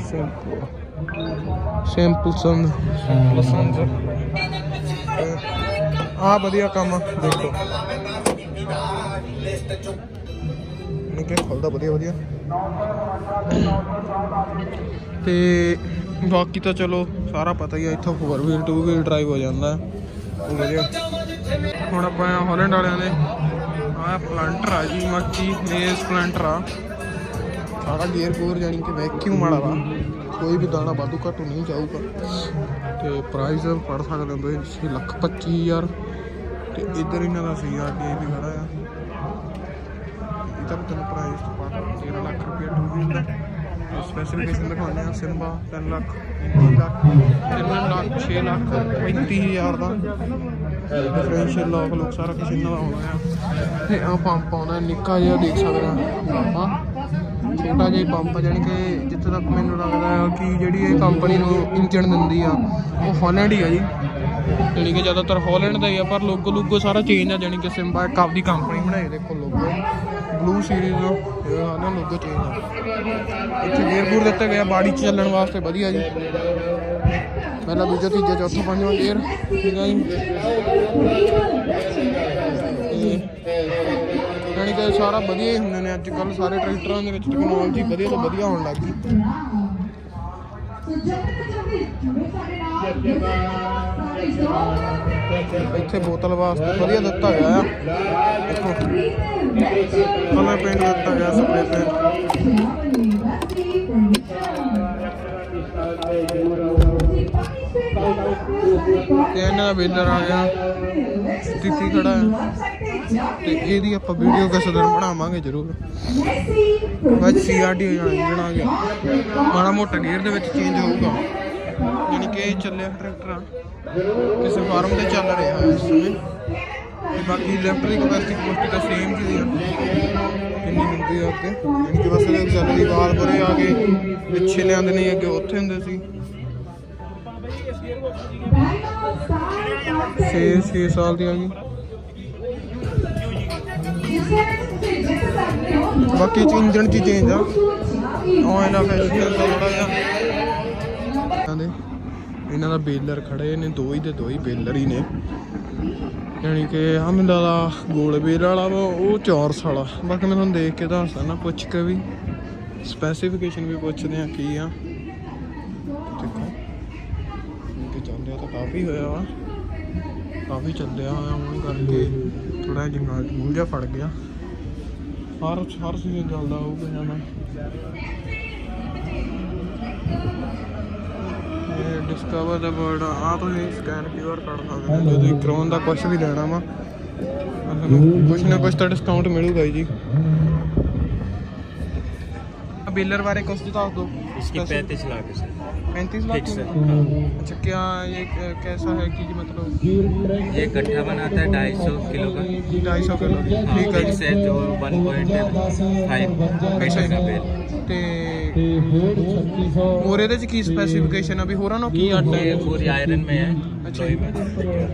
ਸਿੰਪਲੋ। ਸਿੰਪਲ ਸੰਦ। ਸਿੰਪਲ ਸੰਦ। ਆ ਵਧੀਆ ਕੰਮ ਦੇਖੋ। ਨਿਕੇ ਖੁੱਲਦਾ ਵਧੀਆ ਵਧੀਆ। ਤੇ ਬਾਕੀ ਤਾਂ ਚਲੋ ਸਾਰਾ ਪਤਾ ਹੀ ਆ ਇੱਥੋਂ 4 ਵੀਲ 2 ਵੀਲ ਡਰਾਈਵ ਹੋ ਜਾਂਦਾ। ਉਹ ਵਧੀਆ। ਹੁਣ ਆਪਾਂ ਹਾਲੈਂਡ ਵਾਲਿਆਂ ਦੇ। ਆ ਪਲਾਂਟਰ ਆ ਜੀ ਮੱਕੀ ਮੇਜ਼ ਪਲਾਂਟਰ ਆ। ਸਾਰਾ ਗੇਅਰ ਗੋਰ ਜਾਨੀ ਕਿ ਵੈਕਿਊਮ ਵਾਲਾ ਵਾ। ਕੋਈ ਵੀ ਦਾਣਾ ਵਾਧੂ ਘੱਟ ਨਹੀਂ ਜਾਊਗਾ। ਤੇ ਪ੍ਰਾਈਸ ਪੜ ਸਕਦੇ ਹੋ ਤੁਸੀਂ ਲੱਖ 25 ਹਜ਼ਾਰ। ਤੇ ਇੱਧਰ ਇਹਨਾਂ ਦਾ ਸੀਆਰਟੀ ਵੀ ਖੜਾ ਆ। ਇਹ ਤਾਂ ਤੁਹਾਨੂੰ ਪ੍ਰਾਈਸ ਪਾ 13 ਲੱਖ ਰੁਪਏ ਟੂ ਵੀਲ ਦਾ ਸਪੈਸੀਫਿਕੇਸ਼ਨ ਦਿਖਾਉਂਦੇ ਆ ਸਿੰਬਾ 3 ਲੱਖ 3 ਲੱਖ 3 ਲੱਖ 6 ਲੱਖ 35 ਹਜ਼ਾਰ ਦਾ। ਡਿਫਰੈਂਸ਼ੀਅਲ ਲੋਕ ਲੁੱਕ ਸਾਰਾ ਕੁਝ ਇਹਨਾਂ ਦਾ ਆਉਣਾ ਆ। ਤੇ ਆ ਪੰਪ ਆਉਣਾ, ਨਿੱਕਾ ਜਿਹਾ ਦੇਖ ਸਕਦੇ ਆ। ਛੋਟਾ ਜਿਹਾ ਪੰਪ ਜਾਣੀ ਕਿ ਜਿੱਥੇ ਤੱਕ ਮੈਨੂੰ ਲੱਗਦਾ ਹੈ ਕਿ ਜਿਹੜੀ ਇਹ ਕੰਪਨੀ ਨੂੰ ਇੰਜਣ ਦਿੰਦੀ ਆ, ਉਹ ਹਾਲੈਂਡ ਹੀ ਆ ਜੀ। ਜਾਣੀ ਕਿ ਜ਼ਿਆਦਾਤਰ ਹਾਲੈਂਡ ਦਾ ਹੀ ਆ, ਪਰ ਲੋਗੋ ਲੋਗੋ ਸਾਰਾ ਚੇਂਜ ਆ, ਜਾਣੀ ਕਿ ਸਿੰਬਾ ਇੱਕ ਆਪਦੀ ਕੰਪਨੀ ਬਣਾਈ ਦੇਖੋ ਲੋਗੋ ਬਲੂ ਸੀਰੀਜ਼ ਦਾ ਇਹ ਆ ਲੋਗੋ ਚੇਂਜ ਆ। ਇੱਥੇ ਗੇਅਰ ਗੂਰ ਦਿੱਤੇ ਗਏ ਆ ਬਾਡੀ 'ਚ ਚੱਲਣ ਵਾਸਤੇ ਵਧੀਆ ਜੀ। ਪਹਿਲਾ, ਦੂਜਾ, ਤੀਜਾ, ਚੌਥਾ, ਪੰਜਵਾਂ ਗੇਅਰ। ਠੀਕ ਆ ਜੀ। ਤੇ ਕਿ ਸਾਰਾ ਵਧੀਆ ਹੀ ਹੁੰਦੇ ਨੇ ਅੱਜ ਕੱਲ ਸਾਰੇ ਟਰੈਕਟਰਾਂ ਦੇ ਵਿੱਚ ਟੈਕਨੋਲੋਜੀ ਵਧੀਆ ਤੋਂ ਵਧੀਆ ਹੋਣ ਲੱਗ ਗਈ। ਇੱਥੇ ਬੋਤਲ ਵਾਸਤੇ ਵਧੀਆ ਦਿੱਤਾ ਗਿਆ ਆ। ਦੇਖੋ। ਕਲਰ ਪੇਂਟ ਦਿੱਤਾ ਗਿਆ ਸਪਰੇ ਪੇਂਟ ਤੇ ਇਹਨਾਂ ਦਾ ਬੇਲਰ ਆ ਗਿਆ। ਸਥਿਤੀ ਖੜਾ ਹੈ। ਤੇ ਇਹਦੀ ਆਪਾਂ ਵੀਡੀਓ ਕਿਸੇ ਦਿਨ ਬਣਾਵਾਂਗੇ ਜ਼ਰੂਰ। ਬਾਅਦ ਸੀਆਰਡੀ ਹੋ ਜਾਣਾ ਇੰਜਣ ਗਿਆ ਮਾੜਾ ਮੋਟਾ ਗੇਅਰ ਦੇ ਵਿੱਚ ਚੇਂਜ ਹੋਊਗਾ। ਯਾਨੀ ਕਿ ਇਹ ਚੱਲਿਆ ਟਰੈਕਟਰ ਕਿਸੇ ਫਾਰਮ ਤੇ ਚੱਲ ਰਿਹਾ ਹੈ ਇਸ ਸਮੇਂ। ਤੇ ਬਾਕੀ ਲੈਫਟ ਦੀ ਕਪੈਸਿਟੀ ਪੋਸਟ ਤਾਂ ਸੇਮ ਜੀ ਆ। ਇੰਨੀ ਹੁੰਦੀ ਆ ਅੱਗੇ। ਕਿ ਬਸ ਇਹ ਚੱਲਦੀ ਵਾਲ ਪਰੇ ਆ ਕੇ ਪਿੱਛੇ ਲਿਆਂਦੇ ਨਹੀਂ ਅੱਗੇ ਉੱਥੇ ਹੁੰਦੇ ਸੀ। 6 6 ਸਾਲ ਦੀ ਆ ਗਈ ਬਾਕੀ ਚ ਇੰਜਣ ਚ ਚੇਂਜ ਆ। ਆਇਲ ਆ ਫੈਸ਼ਨ ਥੋੜਾ ਜਿਹਾ। ਇਹਨਾਂ ਦਾ ਬੇਲਰ ਖੜੇ ਨੇ, ਦੋ ਹੀ ਦੇ ਦੋ ਹੀ ਬੇਲਰ ਹੀ ਨੇ। ਯਾਨੀ ਕਿ ਆ ਮੈਨੂੰ ਗੋਲ ਬੇਲ ਵਾਲਾ ਵਾ, ਉਹ ਚੌਰਸ ਵਾਲਾ। ਬਾਕੀ ਮੈਂ ਤੁਹਾਨੂੰ ਦੇਖ ਕੇ ਦੱਸਦਾ ਨਾ ਪੁੱਛ ਕੇ ਵੀ। ਸਪੈਸੀਫਿਕੇਸ਼ਨ ਵੀ ਪੁੱਛਦੇ ਆ ਕੀ ਆ ਦੇਖੋ ਕਿ ਚੱਲਿਆ ਤਾਂ ਕਾਫੀ ਹੋਇਆ ਵਾ। ਕਾਫੀ ਚੱਲਿਆ ਹੋਇਆ ਹੁਣ ਕਰਕੇ। ਥੋੜਾ ਜਿਹਾ ਮੂੰਹ ਜਿਹਾ ਫੜ ਗਿਆ। ਹਰ ਹਰ ਸੀਜ਼ਨ ਚੱਲਦਾ ਹੋਊਗਾ ਜਾਨਾ ਇਹ ਡਿਸਕਵਰ ਦਾ ਵਰਡ ਆ। ਤੁਸੀਂ ਸਕੈਨ ਕਿਊਆਰ ਕਰ ਸਕਦੇ ਹੋ। ਜੇ ਤੁਸੀਂ ਕ੍ਰੋਨ ਦਾ ਕੁਝ ਵੀ ਲੈਣਾ ਵਾ। ਤੁਹਾਨੂੰ ਕੁਝ ਨਾ ਕੁਝ ਤਾਂ ਡਿਸਕਾਊਂਟ ਮਿਲੂਗਾ ਜੀ। बिलर बारे कुछ बता दो इसकी पैंतीस लाख है सर पैंतीस लाख Fix है। में? अच्छा क्या ये क- कैसा है कि मतलब ये गट्ठा बनाता है ढाई सौ किलो का ढाई सौ किलो ठीक है फिक्स है जो वन पॉइंट फाइव पैसा का बिल ਤੇ ਹੋਰ ਇਹਦੇ ਚ ਕੀ ਸਪੈਸੀਫਿਕੇਸ਼ਨ ਆ ਵੀ ਹੋਰਾਂ ਨੂੰ ਕੀ ਅੱਡ ये ਹੈ पूरी आयरन में है अच्छा। लोहे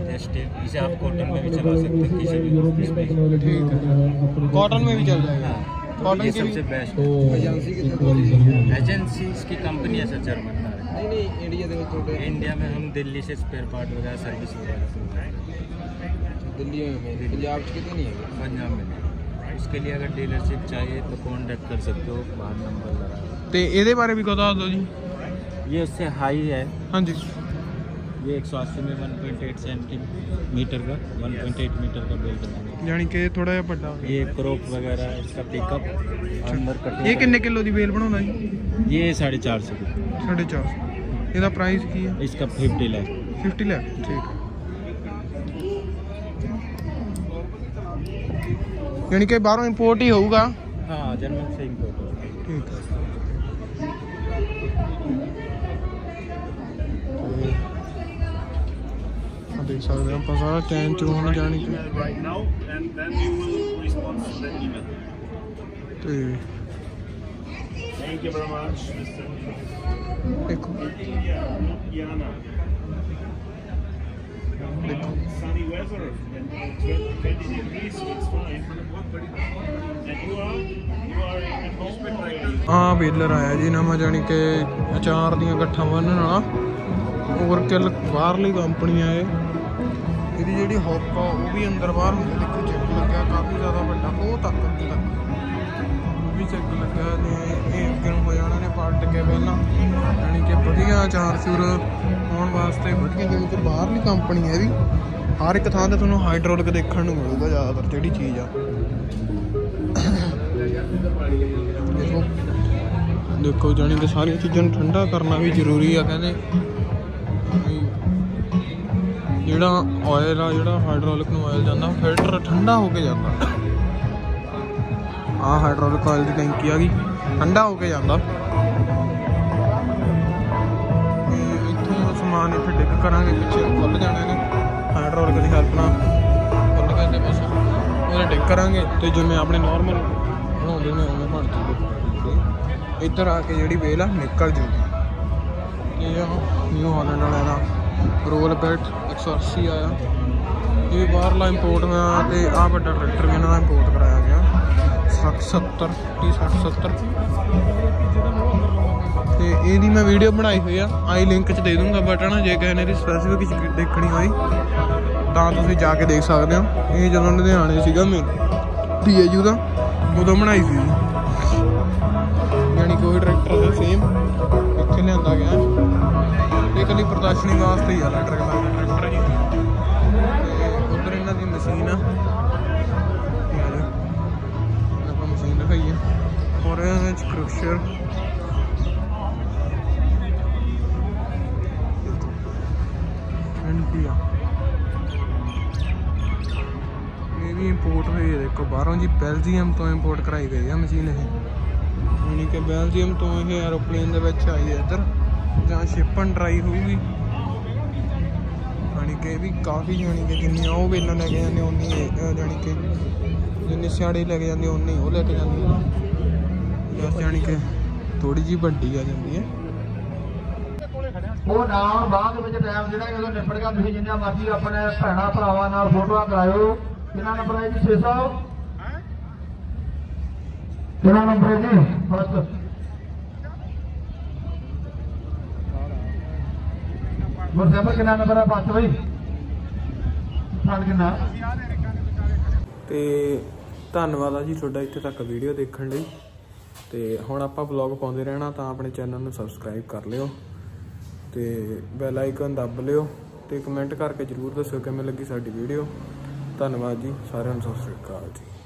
में स्टील इसे आप कॉटन में भी चला सकते हैं किसी भी इसमें ठीक है कॉटन में भी चल जाएगा हाँ कॉटन तो की सबसे बेस्ट एजेंसी इसकी कंपनी है। सर जर्मन इंडिया में हम दिल्ली से स्पेयर पार्ट वगैरह सर्विस वगैरह दिल्ली में पंजाब कितनी है। पंजाब में इसके लिए अगर डीलरशिप चाहिए तो कॉन्टैक्ट कर सकते हो बाहर नंबर लगा। तो ये बारे में बता दो जी। ये उससे हाई है। हाँ जी। ये एक सौ अस्सी में वन पॉइंट एट सेंटीमीटर का वन पॉइंट एट मीटर का बेल्ट बनाएंगे ਯਾਨੀ ਕਿ ਥੋੜਾ ਜਿਹਾ ਵੱਡਾ ਹੋ ये क्रॉप वगैरह इसका पिकअप अंदर ਗਿਆ। कटिंग ਇਹ ਕਿੰਨੇ ਕਿਲੋ ਦੀ ਵੇਲ ਬਣਾਉਂਦਾ ਜੀ ये साढ़े चार सौ की। 450 ਇਹਦਾ ਪ੍ਰਾਈਸ ਕੀ ਹੈ इसका फिफ्टी लैख 50 ਲੱਖ ਠੀਕ ਯਾਨੀ ਕਿ ਬਾਹਰੋਂ ਇੰਪੋਰਟ ਹੀ ਹੋਊਗਾ हाँ जर्मन से इम्पोर्ट होगा ਠੀਕ ਹੈ ਦੇਖ ਸਕਦੇ ਆਪਾਂ ਸਾਰਾ ਟਾਈਮ ਚੋਣ ਜਾਣੀ ਕਿ ਤੇ thank you very much mister ਦੇਖੋ ਦੇਖੋ sunny weather and 20 degrees it's fine and you are you are in hospital ਆ ਬੇਲਰ ਆਇਆ ਜੀ ਨਵਾਂ ਜਾਨੀ ਕਿ ਅਚਾਰ ਦੀਆਂ ਗੱਠਾਂ ਬੰਨਣ ਵਾਲਾ ਓਵਰਕਿਲ ਬਾਹਰਲੀ ਕੰਪਨੀ ਆ ਇਹ ਇਹਦੀ ਜਿਹੜੀ ਹੁੱਕ ਆ, ਉਹ ਵੀ ਅੰਦਰ ਬਾਹਰ ਹੁੰਦੀ ਦੇਖੋ, ਚੈੱਕ ਲੱਗਿਆ, ਕਾਫੀ ਜ਼ਿਆਦਾ ਵੱਡਾ, ਉਹ ਤੱਕ ਅੱਗੇ ਤੱਕ। ਉਹ ਵੀ ਚੈੱਕ ਲੱਗਿਆ ਤੇ ਇਹ ਅੱਗੇ ਨੂੰ ਹੋ ਜਾਣਾ ਨੇ ਪਲਟ ਕੇ ਪਹਿਲਾਂ। ਯਾਨੀ ਕਿ ਵਧੀਆ ਚਾਰ ਚੂਰ ਆਉਣ ਵਾਸਤੇ ਵਧੀਆ ਜਿਵੇਂ ਕਿ ਬਾਹਰਲੀ ਕੰਪਨੀ ਹੈ ਵੀ। ਹਰ ਇੱਕ ਥਾਂ ਤੇ ਤੁਹਾਨੂੰ ਹਾਈਡ੍ਰੋਲਿਕ ਦੇਖਣ ਨੂੰ ਮਿਲੂਗਾ ਜ਼ਿਆਦਾਤਰ, ਜਿਹੜੀ ਚੀਜ਼ ਆ। ਦੇਖੋ ਦੇਖੋ, ਜਾਣੀ ਕਿ ਸਾਰੀਆਂ ਚੀਜ਼ਾਂ ਨੂੰ ਠੰਡਾ ਕਰਨਾ ਵੀ ਜ਼ਰੂਰੀ ਆ, ਕਹਿੰਦੇ। ਜਿਹੜਾ ਆਇਲ ਆ, ਜਿਹੜਾ ਹਾਈਡ੍ਰੋਲਿਕ ਨੂੰ ਆਇਲ ਜਾਂਦਾ ਫਿਲਟਰ ਠੰਡਾ ਹੋ ਕੇ ਜਾਂਦਾ। ਆ ਹਾਈਡ੍ਰੋਲਿਕ ਆਇਲ ਦੀ ਟੈਂਕੀ ਆ ਗਈ, ਠੰਡਾ ਹੋ ਕੇ ਜਾਂਦਾ। ਤੇ ਇੱਥੋਂ ਸਮਾਨ ਇੱਥੇ ਡਿੱਗ ਕਰਾਂਗੇ, ਪਿੱਛੇ ਖੁੱਲ ਜਾਣੇ ਨੇ ਹਾਈਡ੍ਰੋਲਿਕ ਦੀ ਹੈਲਪ ਨਾਲ ਖੁੱਲ ਕੇ ਤੇ ਬਸ। ਉਹਦੇ ਡਿੱਗ ਕਰਾਂਗੇ ਤੇ ਜਿਵੇਂ ਆਪਣੇ ਨਾਰਮਲ ਬਣਾਉਂਦੇ ਨੇ, ਉਵੇਂ ਬਣ ਜੂਗੇ। ਇੱਧਰ ਆ ਕੇ ਜਿਹੜੀ ਵੇਲ ਆ, ਨਿਕਲ ਜੂਗੀ। ਇਹ ਨਿਊ ਹਾਲੈਂਡ ਵਾਲਿਆਂ ਰੋਲ ਬੈਟ 180 ਆਇਆ। ਇਹ ਬਾਹਰਲਾ ਇੰਪੋਰਟ ਹੋਇਆ ਤੇ ਆ ਵੱਡਾ ਟਰੈਕਟਰ ਵੀ ਇਹਨਾਂ ਦਾ ਇੰਪੋਰਟ ਕਰਾਇਆ ਗਿਆ। 60 70 30 60 70 ਤੇ ਇਹਦੀ ਮੈਂ ਵੀਡੀਓ ਬਣਾਈ ਹੋਈ ਆ। ਆਈ ਲਿੰਕ 'ਚ ਦੇ ਦੂੰਗਾ ਬਟਨ ਜੇ ਕਿਸੇ ਨੇ ਦੀ ਸਪੈਸੀਫਿਕ ਦੇਖਣੀ ਹੋਈ, ਤਾਂ ਤੁਸੀਂ ਜਾ ਕੇ ਦੇਖ ਸਕਦੇ ਹੋ। ਇਹ ਜਦੋਂ ਲੁਧਿਆਣੇ ਸੀਗਾ ਮੈਂ ਪੀਏਯੂ ਦਾ, ਉਦੋਂ ਬਣਾਈ ਸੀ। ਯਾਨੀ ਕੋਈ ਟਰੈਕਟਰ ਹੈ ਸੇਮ ਇੱਥੇ ਲਿਆਂਦਾ ਗਿਆ। ਇਹ ਪ੍ਰਦਰਸ਼ਨੀ ਵਾਸਤੇ ਹੀ ਆ ਲੈਟਰ ਦਾ ਟਰੈਕਟਰ ਜੀ ਉਧਰ ਇਹਨਾਂ ਦੀ ਮਸ਼ੀਨ ਆ। ਇਹ ਆਪਾਂ ਮਸ਼ੀਨ ਦਿਖਾਈਏ। ਔਰ ਇਹਦੇ ਵਿੱਚ ਕ੍ਰਸ਼ਰ। ਐਨਪੀਆ। ਇਹ ਵੀ ਇੰਪੋਰਟ ਹੋਈ ਹੈ, ਦੇਖੋ। ਬਾਹਰੋਂ ਜੀ ਬੈਲਜੀਅਮ ਤੋਂ ਇੰਪੋਰਟ ਕਰਾਈ ਗਈ ਆ ਮਸ਼ੀਨ ਇਹ। ਯਾਨੀ ਕਿ ਬੈਲਜੀਅਮ ਤੋਂ ਇਹ ਐਰੋਪਲੇਨ ਦੇ ਵਿੱਚ ਆਈ ਹੈ ਇੱਧਰ। ਜਾਂ ਸ਼ਿਪ ਐਂਡ ਡਰਾਈ ਹੋਊਗੀ। ਯਾਨੀ ਕਿ ਇਹ ਵੀ ਕਾਫੀ ਜਾਣੀ ਕਿ ਜਿੰਨੀਆਂ ਉਹ ਵੇਲਾਂ ਲੈ ਕੇ ਜਾਂਦੇ ਉਨੀ ਇਹ, ਅਹ ਜਾਣੀ ਕਿ ਜਿੰਨੀ ਸਿਆੜੀ ਲੈ ਕੇ ਜਾਂਦੇ ਉਨੀ ਉਹ ਲੈ ਕੇ ਜਾਂਦੀ ਹੈ ਬਸ ਜਾਣੀ ਕਿ ਥੋੜੀ ਜੀ ਵੱਡੀ ਆ ਜਾਂਦੀ ਹੈ। ਉਹ ਨਾਲ ਬਾਅਦ ਵਿੱਚ ਟਾਈਮ ਜਿਹੜਾ ਜਦੋਂ ਨਿਪਟ ਗਿਆ, ਤੁਸੀਂ ਜਿੰਨਾ ਮਰਜ਼ੀ ਆਪਣੇ ਭੈਣਾ, ਭਰਾਵਾਂ ਨਾਲ ਫੋਟੋਆਂ ਕਰਾਇਓ। ਕਿੰਨਾ ਨੰਬਰ ਹੈ ਜੀ 600 ਕਿੰਨਾ ਨੰਬਰ ਹੈ ਜੀ? ਫਸਟ ਗੁਰਸੇਵਕ ਕਿੰਨਾ ਨੰਬਰ ਹੈ ਪੰਜ ਬਈ? ਫਲ ਕਿੰਨਾ? ਤੇ ਧੰਨਵਾਦ ਆ ਜੀ ਤੁਹਾਡਾ ਇੱਥੇ ਤੱਕ ਵੀਡੀਓ ਦੇਖਣ ਲਈ। ਤੇ ਹੁਣ ਆਪਾਂ ਵਲੌਗ ਪਾਉਂਦੇ ਰਹਿਣਾ ਤਾਂ ਆਪਣੇ ਚੈਨਲ ਨੂੰ ਸਬਸਕ੍ਰਾਈਬ ਕਰ ਲਿਓ। ਤੇ ਬੈਲ ਆਈਕਨ ਦੱਬ ਲਿਓ ਤੇ ਕਮੈਂਟ ਕਰਕੇ ਜਰੂਰ ਦੱਸਿਓ ਕਿਵੇਂ ਲੱਗੀ ਸਾਡੀ ਵੀਡੀਓ ਧੰਨਵਾਦ ਜੀ, ਸਾਰਿਆਂ ਨੂੰ ਸਤਿ ਸ਼੍ਰੀ ਅਕਾਲ ਜੀ।